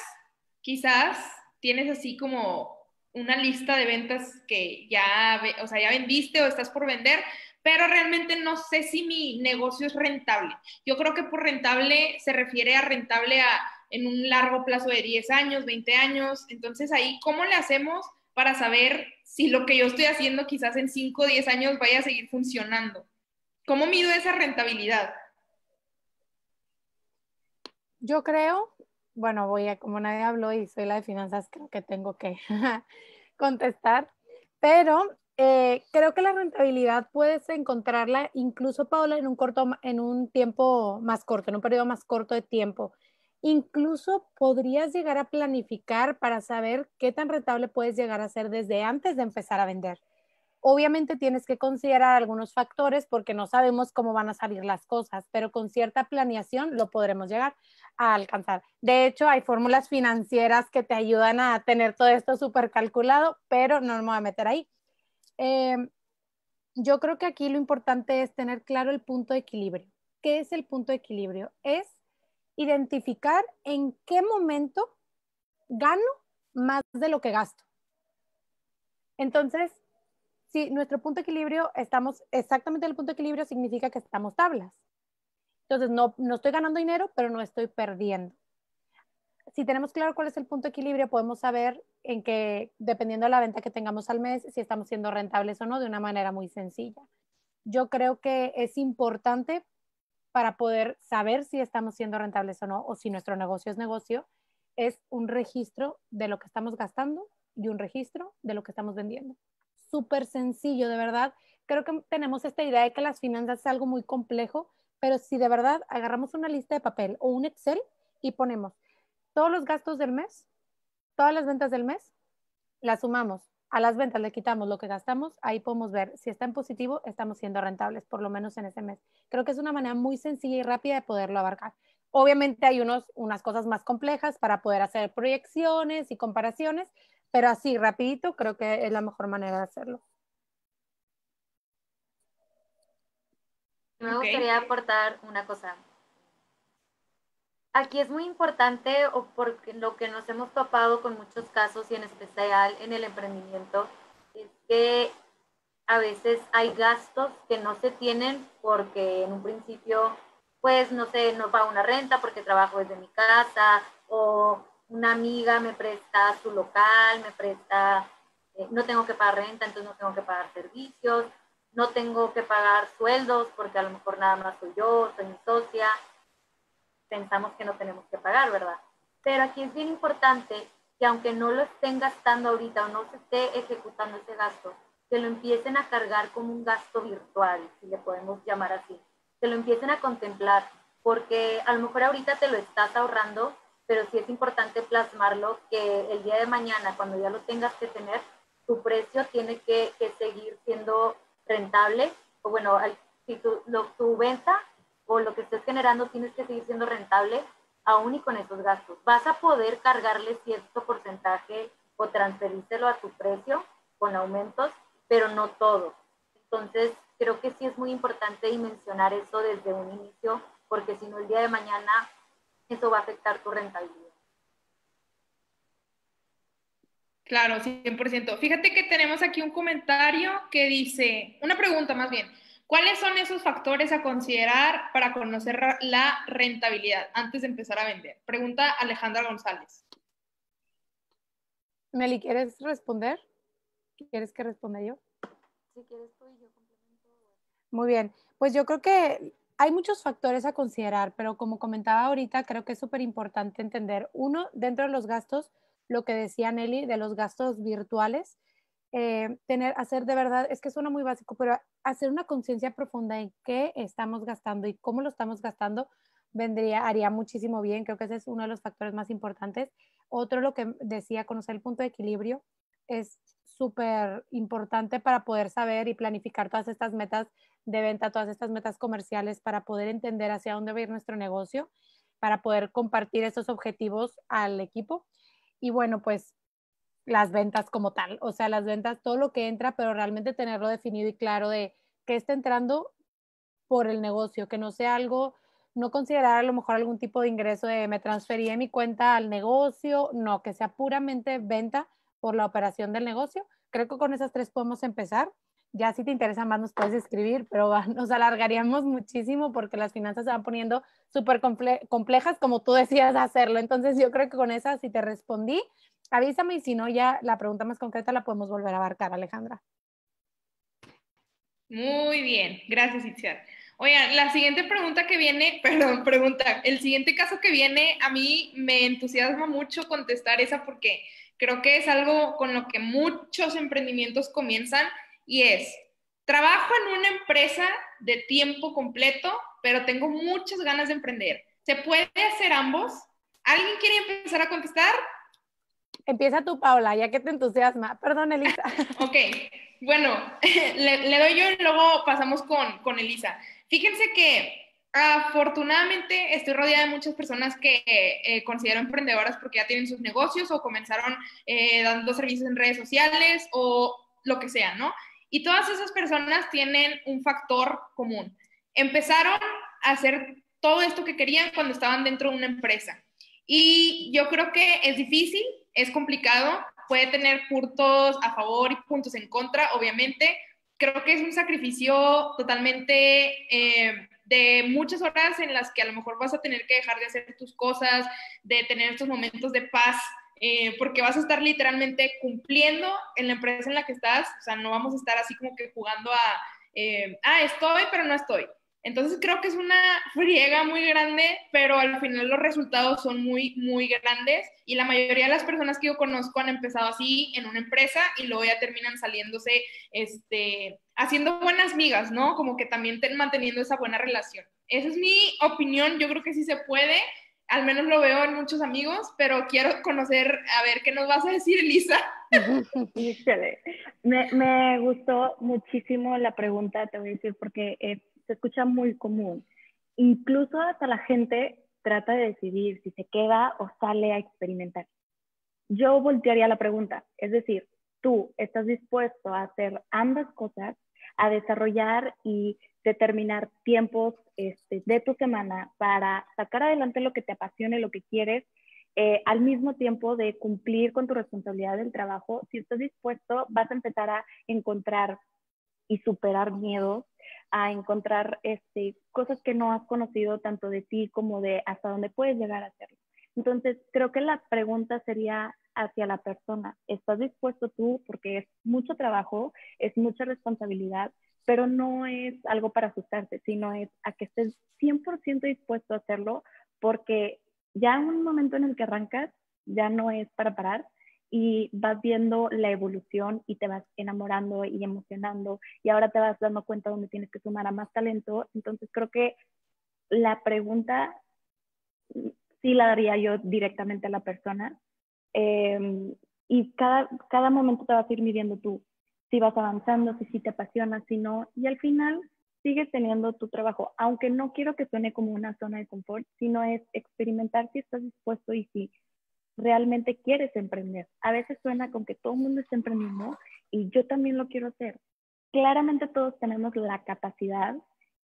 quizás tienes así como una lista de ventas que ya, o sea, ya vendiste o estás por vender, pero realmente no sé si mi negocio es rentable. Yo creo que por rentable se refiere a rentable a, en un largo plazo de 10 años, 20 años. Entonces ahí, ¿cómo le hacemos para saber si lo que yo estoy haciendo quizás en 5 o 10 años vaya a seguir funcionando? ¿Cómo mido esa rentabilidad? Yo creo, bueno, voy a, como nadie habló y soy la de finanzas, creo que tengo que <laughs> contestar, pero eh, creo que la rentabilidad puedes encontrarla incluso, Paola, en un, corto, en un tiempo más corto, en un periodo más corto de tiempo. Incluso podrías llegar a planificar para saber qué tan rentable puedes llegar a ser desde antes de empezar a vender. Obviamente tienes que considerar algunos factores porque no sabemos cómo van a salir las cosas, pero con cierta planeación lo podremos llegar a alcanzar. De hecho, hay fórmulas financieras que te ayudan a tener todo esto súper calculado, pero no me voy a meter ahí. Em, yo creo que aquí lo importante es tener claro el punto de equilibrio. ¿Qué es el punto de equilibrio? Es identificar en qué momento gano más de lo que gasto. Entonces, si nuestro punto de equilibrio, estamos exactamente en el punto de equilibrio, significa que estamos tablas. Entonces, no, no estoy ganando dinero, pero no estoy perdiendo. Si tenemos claro cuál es el punto de equilibrio, podemos saber en que, dependiendo de la venta que tengamos al mes, si estamos siendo rentables o no, de una manera muy sencilla. Yo creo que es importante para poder saber si estamos siendo rentables o no, o si nuestro negocio es negocio, es un registro de lo que estamos gastando y un registro de lo que estamos vendiendo súper sencillo, de verdad. Creo que tenemos esta idea de que las finanzas es algo muy complejo, pero si de verdad agarramos una lista de papel o un Excel y ponemos todos los gastos del mes, todas las ventas del mes, las sumamos, a las ventas le quitamos lo que gastamos, ahí podemos ver si está en positivo, estamos siendo rentables, por lo menos en ese mes. Creo que es una manera muy sencilla y rápida de poderlo abarcar. Obviamente hay unos, unas cosas más complejas para poder hacer proyecciones y comparaciones, pero así, rapidito, creo que es la mejor manera de hacerlo. Me gustaría aportar una cosa. Aquí es muy importante, o porque lo que nos hemos topado con muchos casos y en especial en el emprendimiento, es que a veces hay gastos que no se tienen porque en un principio, pues no sé, no pago una renta porque trabajo desde mi casa o una amiga me presta su local, me presta, eh, no tengo que pagar renta, entonces no tengo que pagar servicios, no tengo que pagar sueldos porque a lo mejor nada más soy yo, soy mi socia. Pensamos que no tenemos que pagar, ¿verdad? Pero aquí es bien importante que aunque no lo estén gastando ahorita o no se esté ejecutando ese gasto, que lo empiecen a cargar como un gasto virtual, si le podemos llamar así, que lo empiecen a contemplar, porque a lo mejor ahorita te lo estás ahorrando, pero sí es importante plasmarlo que el día de mañana, cuando ya lo tengas que tener, tu precio tiene que, seguir siendo rentable, o bueno, si tu, tu venta o lo que estés generando tienes que seguir siendo rentable, aún y con esos gastos. Vas a poder cargarle cierto porcentaje o transferírselo a tu precio con aumentos, pero no todo. Entonces, creo que sí es muy importante dimensionar eso desde un inicio, porque si no, el día de mañana eso va a afectar tu rentabilidad. Claro, 100%. Fíjate que tenemos aquí un comentario que dice, una pregunta más bien, ¿cuáles son esos factores a considerar para conocer la rentabilidad antes de empezar a vender? Pregunta Alejandra González. Meli, ¿quieres responder? ¿Quieres que responda yo? si quieres tú y yo complemento. Muy bien, pues yo creo que hay muchos factores a considerar, pero como comentaba ahorita, creo que es súper importante entender, uno, dentro de los gastos, lo que decía Nelly, de los gastos virtuales, eh, tener, hacer de verdad, es que suena muy básico, pero hacer una conciencia profunda en qué estamos gastando y cómo lo estamos gastando, vendría, haría muchísimo bien, creo que ese es uno de los factores más importantes. Otro, lo que decía, conocer el punto de equilibrio, es súper importante para poder saber y planificar todas estas metas de venta, todas estas metas comerciales, para poder entender hacia dónde va a ir nuestro negocio, para poder compartir esos objetivos al equipo. Y bueno, pues las ventas como tal, o sea, las ventas, todo lo que entra, pero realmente tenerlo definido y claro de qué está entrando por el negocio, que no sea algo, no considerar a lo mejor algún tipo de ingreso de me transferí mi cuenta al negocio, no, que sea puramente venta por la operación del negocio. Creo que con esas tres podemos empezar. Ya si te interesa más nos puedes escribir, pero <laughs> nos alargaríamos muchísimo porque las finanzas se van poniendo súper complejas, como tú decías hacerlo. Entonces yo creo que con esas, si te respondí, avísame y si no, ya la pregunta más concreta la podemos volver a abarcar, Alejandra. Muy bien, gracias, Itziar. Oigan, la siguiente pregunta que viene, <laughs> perdón, pregunta, el siguiente caso que viene, a mí me entusiasma mucho contestar esa porque creo que es algo con lo que muchos emprendimientos comienzan y es, trabajo en una empresa de tiempo completo, pero tengo muchas ganas de emprender. ¿Se puede hacer ambos? ¿Alguien quiere empezar a contestar? Empieza tú, Paula, ya que te entusiasma. Perdón, Elisa. <laughs> ok, bueno, <laughs> le, doy yo y luego pasamos con, con Elisa. Fíjense que Afortunadamente estoy rodeada de muchas personas que eh, considero emprendedoras porque ya tienen sus negocios o comenzaron eh, dando servicios en redes sociales o lo que sea, ¿no? Y todas esas personas tienen un factor común. Empezaron a hacer todo esto que querían cuando estaban dentro de una empresa. Y yo creo que es difícil, es complicado, puede tener puntos a favor y puntos en contra, obviamente. Creo que es un sacrificio totalmente... Eh, de muchas horas en las que a lo mejor vas a tener que dejar de hacer tus cosas, de tener estos momentos de paz, eh, porque vas a estar literalmente cumpliendo en la empresa en la que estás, o sea, no vamos a estar así como que jugando a, eh, ah, estoy, pero no estoy. Entonces creo que es una friega muy grande, pero al final los resultados son muy, muy grandes y la mayoría de las personas que yo conozco han empezado así en una empresa y luego ya terminan saliéndose, este, haciendo buenas migas, ¿no? Como que también manteniendo esa buena relación. Esa es mi opinión, yo creo que sí se puede, al menos lo veo en muchos amigos, pero quiero conocer, a ver, ¿qué nos vas a decir, Elisa? <laughs> me, me gustó muchísimo la pregunta, te voy a decir, porque... Eh, se escucha muy común. Incluso hasta la gente trata de decidir si se queda o sale a experimentar. Yo voltearía la pregunta, es decir, tú estás dispuesto a hacer ambas cosas, a desarrollar y determinar tiempos este, de tu semana para sacar adelante lo que te apasione, lo que quieres, eh, al mismo tiempo de cumplir con tu responsabilidad del trabajo. Si estás dispuesto, vas a empezar a encontrar y superar miedos, a encontrar este, cosas que no has conocido tanto de ti como de hasta dónde puedes llegar a hacerlo. Entonces, creo que la pregunta sería hacia la persona. ¿Estás dispuesto tú? Porque es mucho trabajo, es mucha responsabilidad, pero no es algo para asustarte, sino es a que estés 100% dispuesto a hacerlo, porque ya un momento en el que arrancas, ya no es para parar, y vas viendo la evolución y te vas enamorando y emocionando y ahora te vas dando cuenta donde tienes que sumar a más talento. Entonces creo que la pregunta sí la daría yo directamente a la persona em, y cada, cada momento te vas a ir midiendo tú si vas avanzando, si sí te apasiona, si no, y al final sigues teniendo tu trabajo, aunque no quiero que suene como una zona de confort, sino es experimentar si estás dispuesto y si realmente quieres emprender. A veces suena con que todo el mundo está emprendiendo y yo también lo quiero hacer. Claramente todos tenemos la capacidad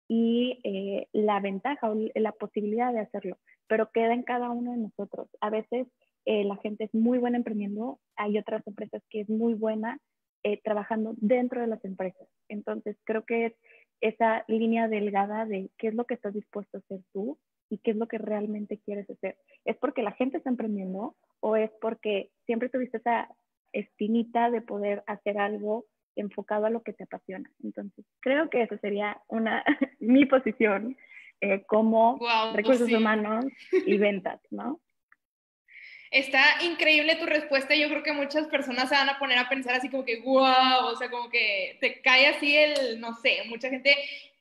y eh, la ventaja o la posibilidad de hacerlo, pero queda en cada uno de nosotros. A veces eh, la gente es muy buena emprendiendo, hay otras empresas que es muy buena eh, trabajando dentro de las empresas. Entonces creo que es esa línea delgada de qué es lo que estás dispuesto a hacer tú y qué es lo que realmente quieres hacer. ¿Es porque la gente está emprendiendo o es porque siempre tuviste esa espinita de poder hacer algo enfocado a lo que te apasiona. Entonces, creo que esa sería una, <laughs> mi posición eh, como pues recursos humanos y ventas, ¿no? Está increíble tu respuesta. Yo creo que muchas personas se van a poner a pensar así como que, wow, o sea, como que te cae así el, no sé, mucha gente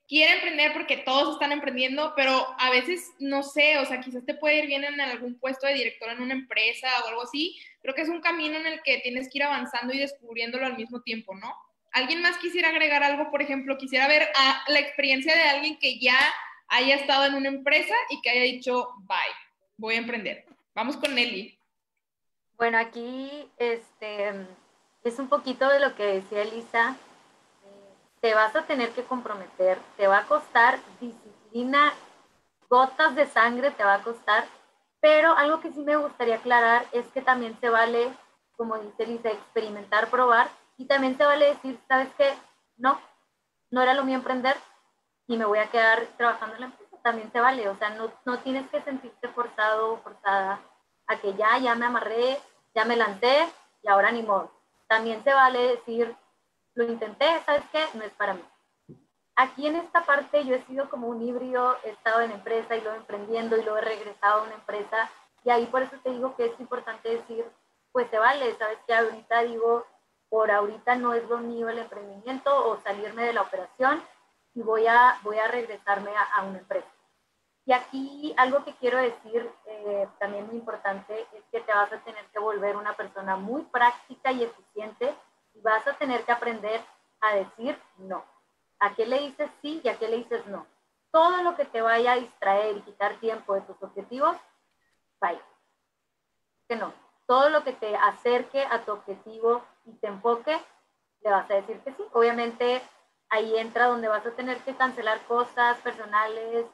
quiere emprender porque todos están emprendiendo, pero a veces, no sé, o sea, quizás te puede ir bien en algún puesto de director en una empresa o algo así. Creo que es un camino en el que tienes que ir avanzando y descubriéndolo al mismo tiempo, ¿no? ¿Alguien más quisiera agregar algo? Por ejemplo, quisiera ver a la experiencia de alguien que ya haya estado en una empresa y que haya dicho, bye, voy a emprender. Vamos con Nelly. Bueno, aquí este, es un poquito de lo que decía Elisa. te vas a tener que comprometer, te va a costar disciplina, gotas de sangre te va a costar, pero algo que sí me gustaría aclarar es que también se vale, como dice Elisa, experimentar, probar, y también se vale decir, ¿sabes qué? No, no era lo mío emprender y me voy a quedar trabajando en la empresa. También se vale, o sea, no, no tienes que sentirte forzado o forzada a que ya, ya me amarré, ya me lancé y ahora ni modo. También se vale decir, lo intenté, ¿sabes qué? No es para mí. Aquí en esta parte yo he sido como un híbrido, he estado en empresa y luego emprendiendo y luego he regresado a una empresa y ahí por eso te digo que es importante decir, pues se vale, ¿sabes qué? Ahorita digo, por ahorita no es lo mío el emprendimiento o salirme de la operación y voy a, voy a regresarme a una empresa. Y aquí algo que quiero decir eh, también muy importante es que te vas a tener que volver una persona muy práctica y eficiente y vas a tener que aprender a decir no. ¿A qué le dices sí y a qué le dices no? Todo lo que te vaya a distraer y quitar tiempo de tus objetivos, vaya. Que no. Todo lo que te acerque a tu objetivo y te enfoque, le vas a decir que sí. Obviamente ahí entra donde vas a tener que cancelar cosas personales,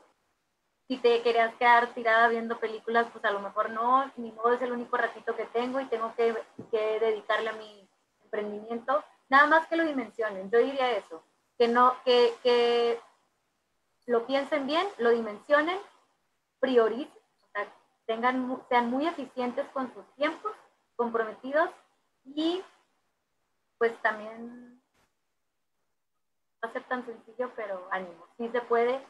si te querías quedar tirada viendo películas, pues a lo mejor no, ni modo es el único ratito que tengo y tengo que, que dedicarle a mi emprendimiento. Nada más que lo dimensionen, yo diría eso, que, no, que, que lo piensen bien, lo dimensionen, prioricen, tengan, sean muy eficientes con sus tiempos, comprometidos y pues también va a ser tan sencillo, pero ánimo, sí se puede.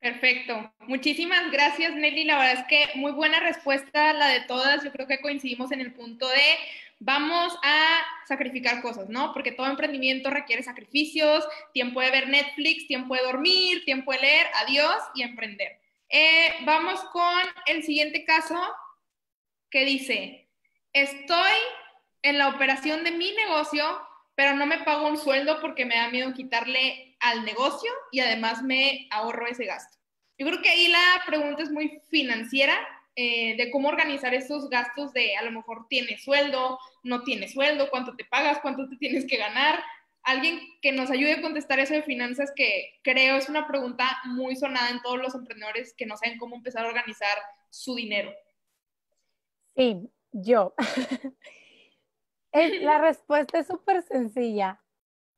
Perfecto. Muchísimas gracias, Nelly. La verdad es que muy buena respuesta la de todas. Yo creo que coincidimos en el punto de vamos a sacrificar cosas, ¿no? Porque todo emprendimiento requiere sacrificios, tiempo de ver Netflix, tiempo de dormir, tiempo de leer, adiós y emprender. Eh, vamos con el siguiente caso que dice, estoy en la operación de mi negocio, pero no me pago un sueldo porque me da miedo quitarle al negocio y además me ahorro ese gasto. Yo creo que ahí la pregunta es muy financiera, eh, de cómo organizar esos gastos de a lo mejor tienes sueldo, no tienes sueldo, cuánto te pagas, cuánto te tienes que ganar. Alguien que nos ayude a contestar eso de finanzas, que creo es una pregunta muy sonada en todos los emprendedores que no saben cómo empezar a organizar su dinero. Sí, yo. <laughs> la <laughs> respuesta es súper sencilla.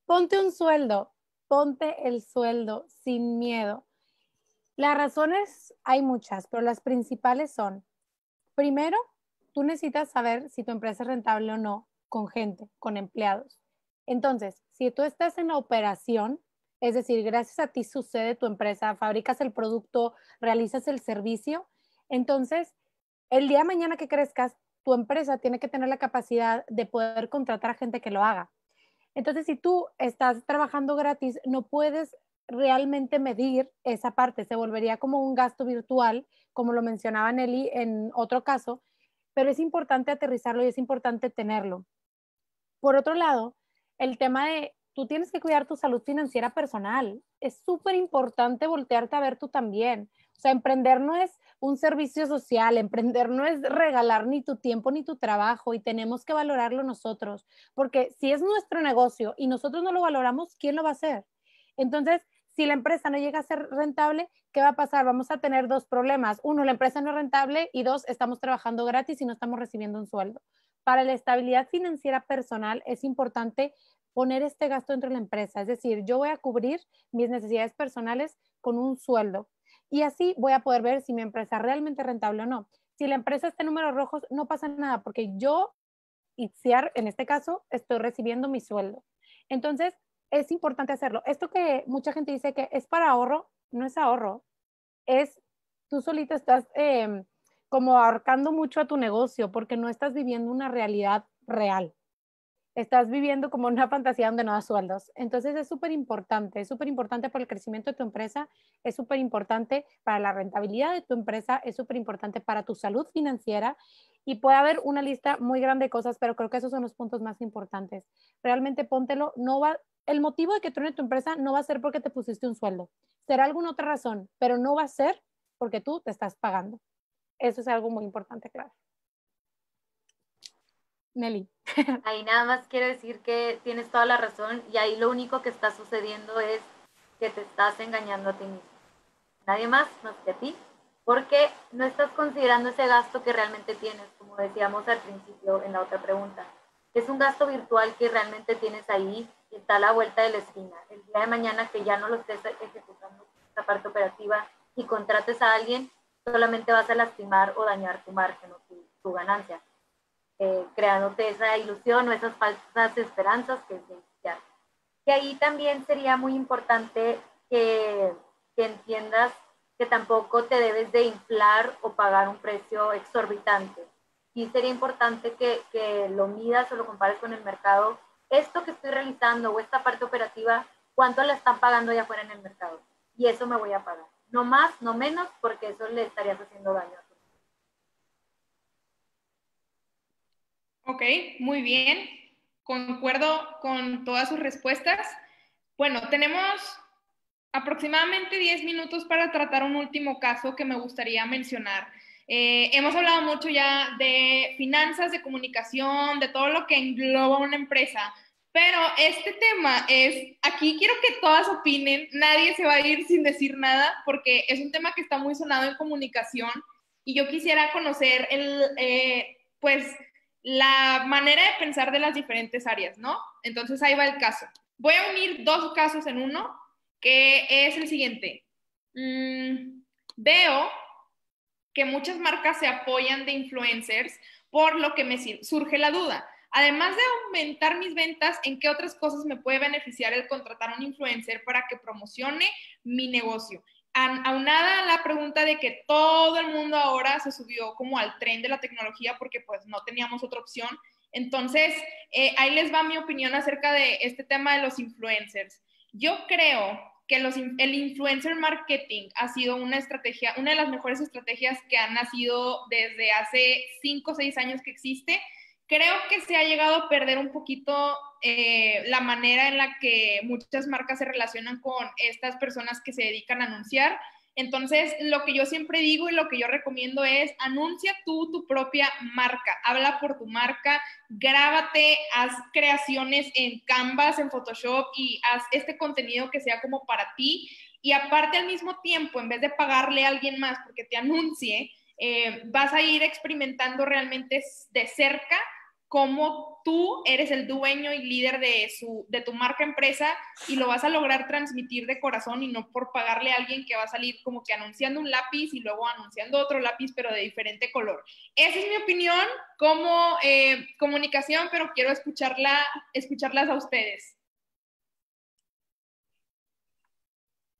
Ponte un sueldo, ponte el sueldo sin miedo. Las razones hay muchas, pero las principales son, primero, tú necesitas saber si tu empresa es rentable o no con gente, con empleados. Entonces, si tú estás en la operación, es decir, gracias a ti sucede tu empresa, fabricas el producto, realizas el servicio, entonces, el día de mañana que crezcas, tu empresa tiene que tener la capacidad de poder contratar a gente que lo haga. Entonces, si tú estás trabajando gratis, no puedes realmente medir esa parte, se volvería como un gasto virtual, como lo mencionaba Nelly en otro caso, pero es importante aterrizarlo y es importante tenerlo. Por otro lado, el tema de tú tienes que cuidar tu salud financiera personal. Es súper importante voltearte a ver tú también. O sea, emprender no es un servicio social, emprender no es regalar ni tu tiempo ni tu trabajo y tenemos que valorarlo nosotros, porque si es nuestro negocio y nosotros no lo valoramos, ¿quién lo va a hacer? Entonces, si la empresa no llega a ser rentable, ¿qué va a pasar? Vamos a tener dos problemas. Uno, la empresa no es rentable y dos, estamos trabajando gratis y no estamos recibiendo un sueldo. Para la estabilidad financiera personal es importante poner este gasto dentro de la empresa, es decir, yo voy a cubrir mis necesidades personales con un sueldo y así voy a poder ver si mi empresa es realmente rentable o no. Si la empresa está en números rojos, no pasa nada porque yo Itziar, en este caso, estoy recibiendo mi sueldo. Entonces, es importante hacerlo. Esto que mucha gente dice que es para ahorro, no es ahorro, es tú solito estás em, como ahorcando mucho a tu negocio porque no estás viviendo una realidad real. Estás viviendo como una fantasía donde no das sueldos. Entonces es súper importante, es súper importante para el crecimiento de tu empresa, es súper importante para la rentabilidad de tu empresa, es súper importante para tu salud financiera y puede haber una lista muy grande de cosas, pero creo que esos son los puntos más importantes. Realmente póntelo, no va, el motivo de que truene tu empresa no va a ser porque te pusiste un sueldo, será alguna otra razón, pero no va a ser porque tú te estás pagando. Eso es algo muy importante, claro. Nelly. <laughs> Ahí nada más quiero decir que tienes toda la razón y ahí lo único que está sucediendo es que te estás engañando a ti mismo. Nadie más más que a ti porque no estás considerando ese gasto que realmente tienes, como decíamos al principio en la otra pregunta. Es un gasto virtual que realmente tienes ahí y está a la vuelta de la esquina. El día de mañana que ya no lo estés ejecutando esta parte operativa y contrates a alguien, solamente vas a lastimar o dañar tu margen o tu, ganancia, eh, creándote esa ilusión o esas falsas esperanzas que iniciar. Que ahí también sería muy importante que, que entiendas que tampoco te debes de inflar o pagar un precio exorbitante. Y sería importante que, que lo midas o lo compares con el mercado. Esto que estoy realizando o esta parte operativa, ¿cuánto le están pagando allá afuera en el mercado? Y eso me voy a pagar. No más, no menos, porque eso le estarías haciendo daño a tu Ok, muy bien. Concuerdo con todas sus respuestas. Bueno, tenemos aproximadamente 10 minutos para tratar un último caso que me gustaría mencionar. Eh, hemos hablado mucho ya de finanzas, de comunicación, de todo lo que engloba una empresa, pero este tema es, aquí quiero que todas opinen, nadie se va a ir sin decir nada porque es un tema que está muy sonado en comunicación y yo quisiera conocer el, eh, pues, la manera de pensar de las diferentes áreas, ¿no? Entonces ahí va el caso. Voy a unir dos casos en uno que es el siguiente. Mm, veo que muchas marcas se apoyan de influencers, por lo que me surge la duda. Además de aumentar mis ventas, ¿en qué otras cosas me puede beneficiar el contratar a un influencer para que promocione mi negocio? Aunada a la pregunta de que todo el mundo ahora se subió como al tren de la tecnología porque pues no teníamos otra opción. Entonces, eh, ahí les va mi opinión acerca de este tema de los influencers. Yo creo que los, el influencer marketing ha sido una estrategia, una de las mejores estrategias que han nacido desde hace cinco o seis años que existe. Creo que se ha llegado a perder un poquito eh, la manera en la que muchas marcas se relacionan con estas personas que se dedican a anunciar entonces, lo que yo siempre digo y lo que yo recomiendo es anuncia tú tu propia marca, habla por tu marca, grábate, haz creaciones en Canvas, en Photoshop y haz este contenido que sea como para ti. Y aparte al mismo tiempo, en vez de pagarle a alguien más porque te anuncie, eh, vas a ir experimentando realmente de cerca cómo tú eres el dueño y líder de, su, de tu marca empresa y lo vas a lograr transmitir de corazón y no por pagarle a alguien que va a salir como que anunciando un lápiz y luego anunciando otro lápiz pero de diferente color. Esa es mi opinión como eh, comunicación, pero quiero escucharla, escucharlas a ustedes.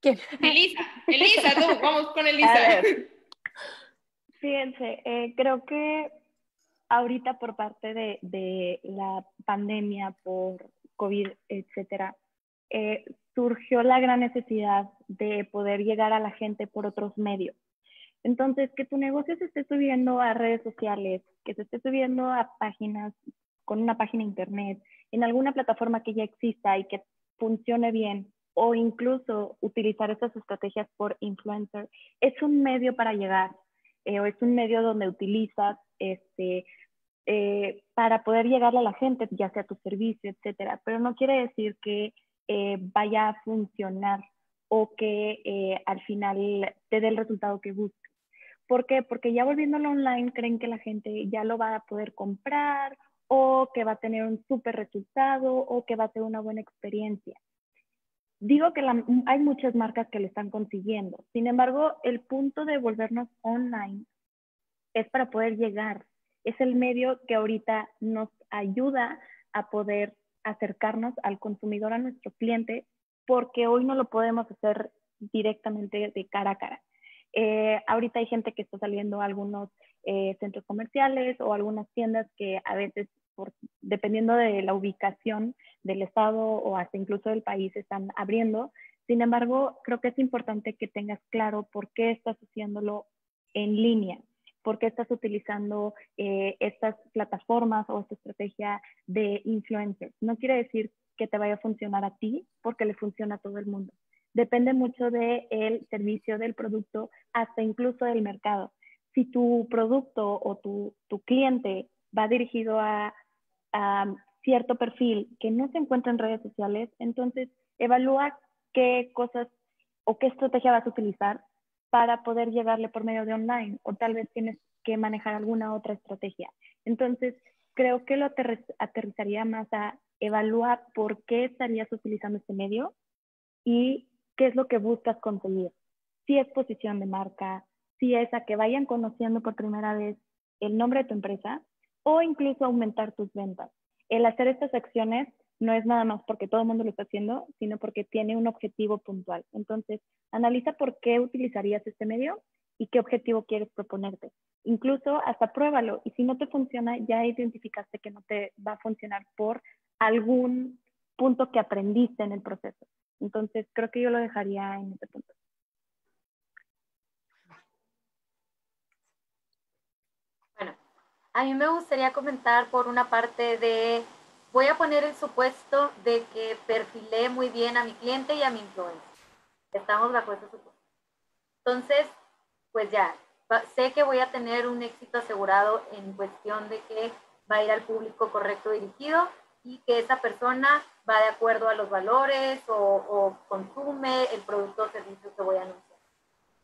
¿Qué? Elisa, Elisa, tú, vamos con <laughs> Elisa. Fíjense, eh, creo que ahorita por parte de, de la pandemia, por COVID, etcétera, eh, surgió la gran necesidad de poder llegar a la gente por otros medios. Entonces, que tu negocio se esté subiendo a redes sociales, que se esté subiendo a páginas, con una página internet, en alguna plataforma que ya exista y que funcione bien, o incluso utilizar esas estrategias por influencer, es un medio para llegar, eh, o es un medio donde utilizas este, eh, para poder llegarle a la gente, ya sea tu servicio, etcétera. Pero no quiere decir que eh, vaya a funcionar o que eh, al final te dé el resultado que busques. ¿Por qué? Porque ya volviéndolo online creen que la gente ya lo va a poder comprar o que va a tener un súper resultado o que va a tener una buena experiencia. Digo que hay muchas marcas que lo están consiguiendo. Sin embargo, el punto de volvernos online es para poder llegar es el medio que ahorita nos ayuda a poder acercarnos al consumidor, a nuestro cliente, porque hoy no lo podemos hacer directamente de cara a cara. Eh, ahorita hay gente que está saliendo a algunos eh, centros comerciales o algunas tiendas que a veces, dependiendo de la ubicación del estado o hasta incluso del país, están abriendo. Sin embargo, creo que es importante que tengas claro por qué estás haciéndolo en línea, por qué estás utilizando eh, estas plataformas o esta estrategia de influencers. No quiere decir que te vaya a funcionar a ti porque le funciona a todo el mundo. Depende mucho del servicio, del producto, hasta incluso del mercado. Si tu producto o tu, cliente va dirigido a, a cierto perfil que no se encuentra en redes sociales, entonces evalúa qué cosas o qué estrategia vas a utilizar para poder llegarle por medio de online o tal vez tienes que manejar alguna otra estrategia. Entonces, creo que lo aterrizaría más a evaluar por qué estarías utilizando este medio y qué es lo que buscas conseguir. Si es posición de marca, si es a que vayan conociendo por primera vez el nombre de tu empresa o incluso aumentar tus ventas. El hacer estas acciones no es nada más porque todo el mundo lo está haciendo, sino porque tiene un objetivo puntual. Entonces, analiza por qué utilizarías este medio y qué objetivo quieres proponerte. Incluso hasta pruébalo y si no te funciona, ya identificaste que no te va a funcionar por algún punto que aprendiste en el proceso. Entonces, creo que yo lo dejaría en ese punto. Bueno, a mí me gustaría comentar por una parte de voy a poner el supuesto de que perfilé muy bien a mi cliente y a mi influencer. Estamos bajo ese supuesto. Entonces, pues ya, sé que voy a tener un éxito asegurado en cuestión de que va a ir al público correcto dirigido y que esa persona va de acuerdo a los valores o, o consume el producto o servicio que voy a anunciar.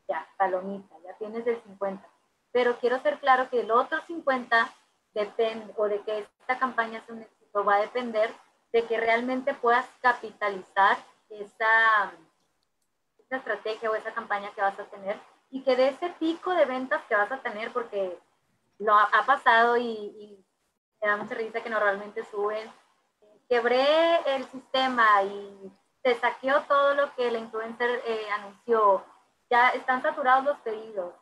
Ya, palomita, ya tienes el 50. Pero quiero ser claro que el otro 50 depende, o de que esta campaña sea un éxito va a depender de que realmente puedas capitalizar esa, esa estrategia o esa campaña que vas a tener y que de ese pico de ventas que vas a tener, porque lo ha, pasado y, me da mucha risa que normalmente suben, quebré el sistema y se saqueó todo lo que el influencer eh, anunció, ya están saturados los pedidos.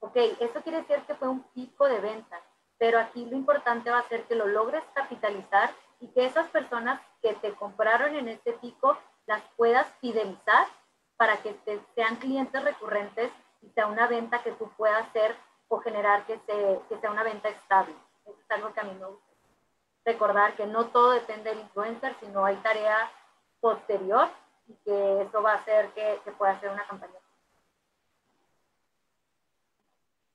Ok, eso quiere decir que fue un pico de ventas pero aquí lo importante va a ser que lo logres capitalizar y que esas personas que te compraron en este pico las puedas fidelizar para que sean clientes recurrentes y sea una venta que tú puedas hacer o generar que, sea una venta estable. Es algo que a mí me gusta. Recordar que no todo depende del influencer, sino hay tarea posterior y que eso va a hacer que, que pueda ser una campaña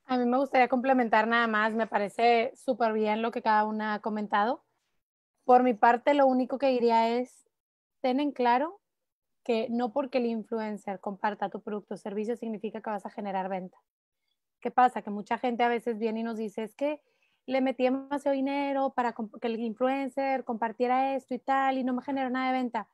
A mí me gustaría complementar nada más, me parece súper bien lo que cada una ha comentado. Por mi parte, lo único que diría es, ten en claro que no porque el influencer comparta tu producto o servicio significa que vas a generar venta. ¿Qué pasa? Que mucha gente a veces viene y nos dice, es que le metí demasiado dinero para que el influencer compartiera esto y tal y no me generó nada de venta.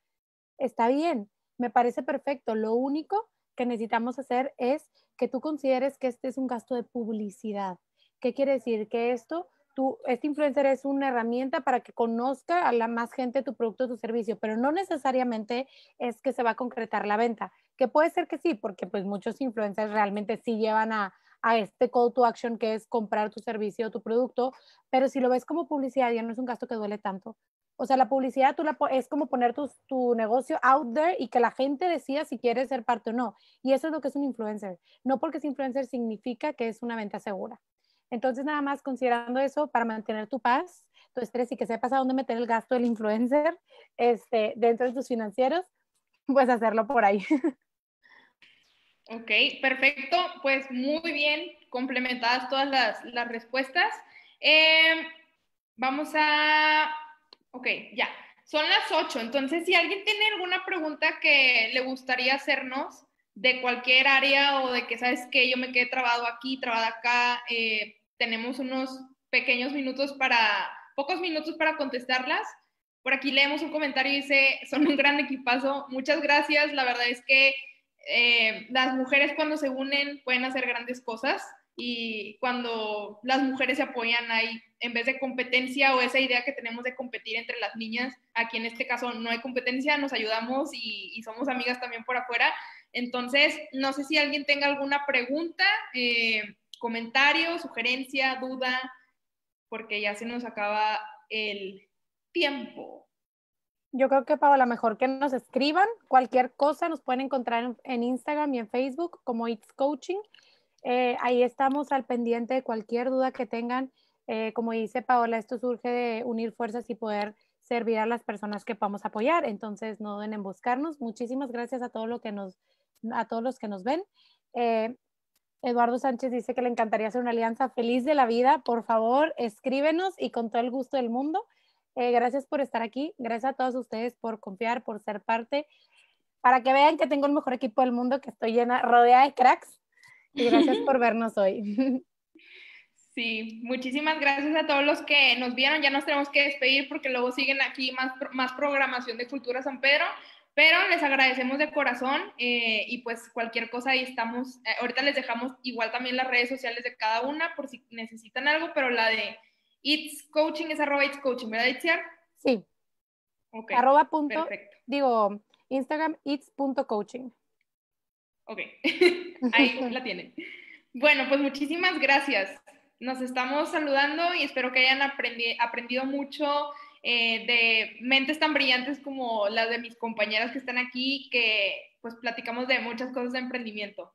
Está bien, me parece perfecto. Lo único que necesitamos hacer es que tú consideres que este es un gasto de publicidad. ¿Qué quiere decir? Que esto, tú, este influencer es una herramienta para que conozca a la más gente tu producto o tu servicio, pero no necesariamente es que se va a concretar la venta. Que puede ser que sí, porque pues muchos influencers realmente sí llevan a, a este call to action que es comprar tu servicio o tu producto, pero si lo ves como publicidad ya no es un gasto que duele tanto, o sea, la publicidad tú la, es como poner tu, negocio out there y que la gente decida si quiere ser parte o no. Y eso es lo que es un influencer. No porque es influencer significa que es una venta segura. Entonces, nada más considerando eso para mantener tu paz, tu estrés y que sepas a dónde meter el gasto del influencer este, dentro de tus financieros, pues hacerlo por ahí. <laughs> Ok, perfecto. Pues muy bien complementadas todas las, respuestas. Eh, vamos a Ok, ya. Son las 8, entonces si alguien tiene alguna pregunta que le gustaría hacernos de cualquier área o de que sabes que yo me quedé trabado aquí, trabada acá, eh, tenemos unos pequeños minutos para, pocos minutos para contestarlas. Por aquí leemos un comentario y dice, son un gran equipazo, muchas gracias, la verdad es que eh, las mujeres cuando se unen pueden hacer grandes cosas. y cuando las mujeres se apoyan ahí, en vez de competencia o esa idea que tenemos de competir entre las niñas, aquí en este caso no hay competencia, nos ayudamos y, somos amigas también por afuera. Entonces, no sé si alguien tenga alguna pregunta, eh, comentario, sugerencia, duda, porque ya se nos acaba el tiempo. Yo creo que Paola, mejor que nos escriban cualquier cosa, nos pueden encontrar en, Instagram y en Facebook como It's Coaching. Eh, ahí estamos al pendiente de cualquier duda que tengan. Eh, como dice Paola, esto surge de unir fuerzas y poder servir a las personas que podamos apoyar. Entonces, no duden en buscarnos. Muchísimas gracias a, todos los que nos ven. Eh, Eduardo Sánchez dice que le encantaría hacer una alianza feliz de la vida. Por favor, escríbenos y con todo el gusto del mundo. Eh, gracias por estar aquí. Gracias a todos ustedes por confiar, por ser parte. Para que vean que tengo el mejor equipo del mundo, que estoy llena, rodeada de cracks. Y gracias por <laughs> vernos hoy. <laughs> Sí, muchísimas gracias a todos los que nos vieron. Ya nos tenemos que despedir porque luego siguen aquí más, más programación de Cultura San Pedro. Pero les agradecemos de corazón eh, y pues cualquier cosa ahí estamos. Eh, ahorita les dejamos igual también las redes sociales de cada una por si necesitan algo, pero la de It's Coaching es arroba It's Coaching, ¿verdad, Itziar? Sí. Arroba punto, Perfecto. digo, Instagram it's.coaching. Ok, <laughs> ahí la <laughs> tienen. Bueno, pues muchísimas gracias. Nos estamos saludando y espero que hayan aprendido mucho eh, de mentes tan brillantes como las de mis compañeras que están aquí, que pues platicamos de muchas cosas de emprendimiento.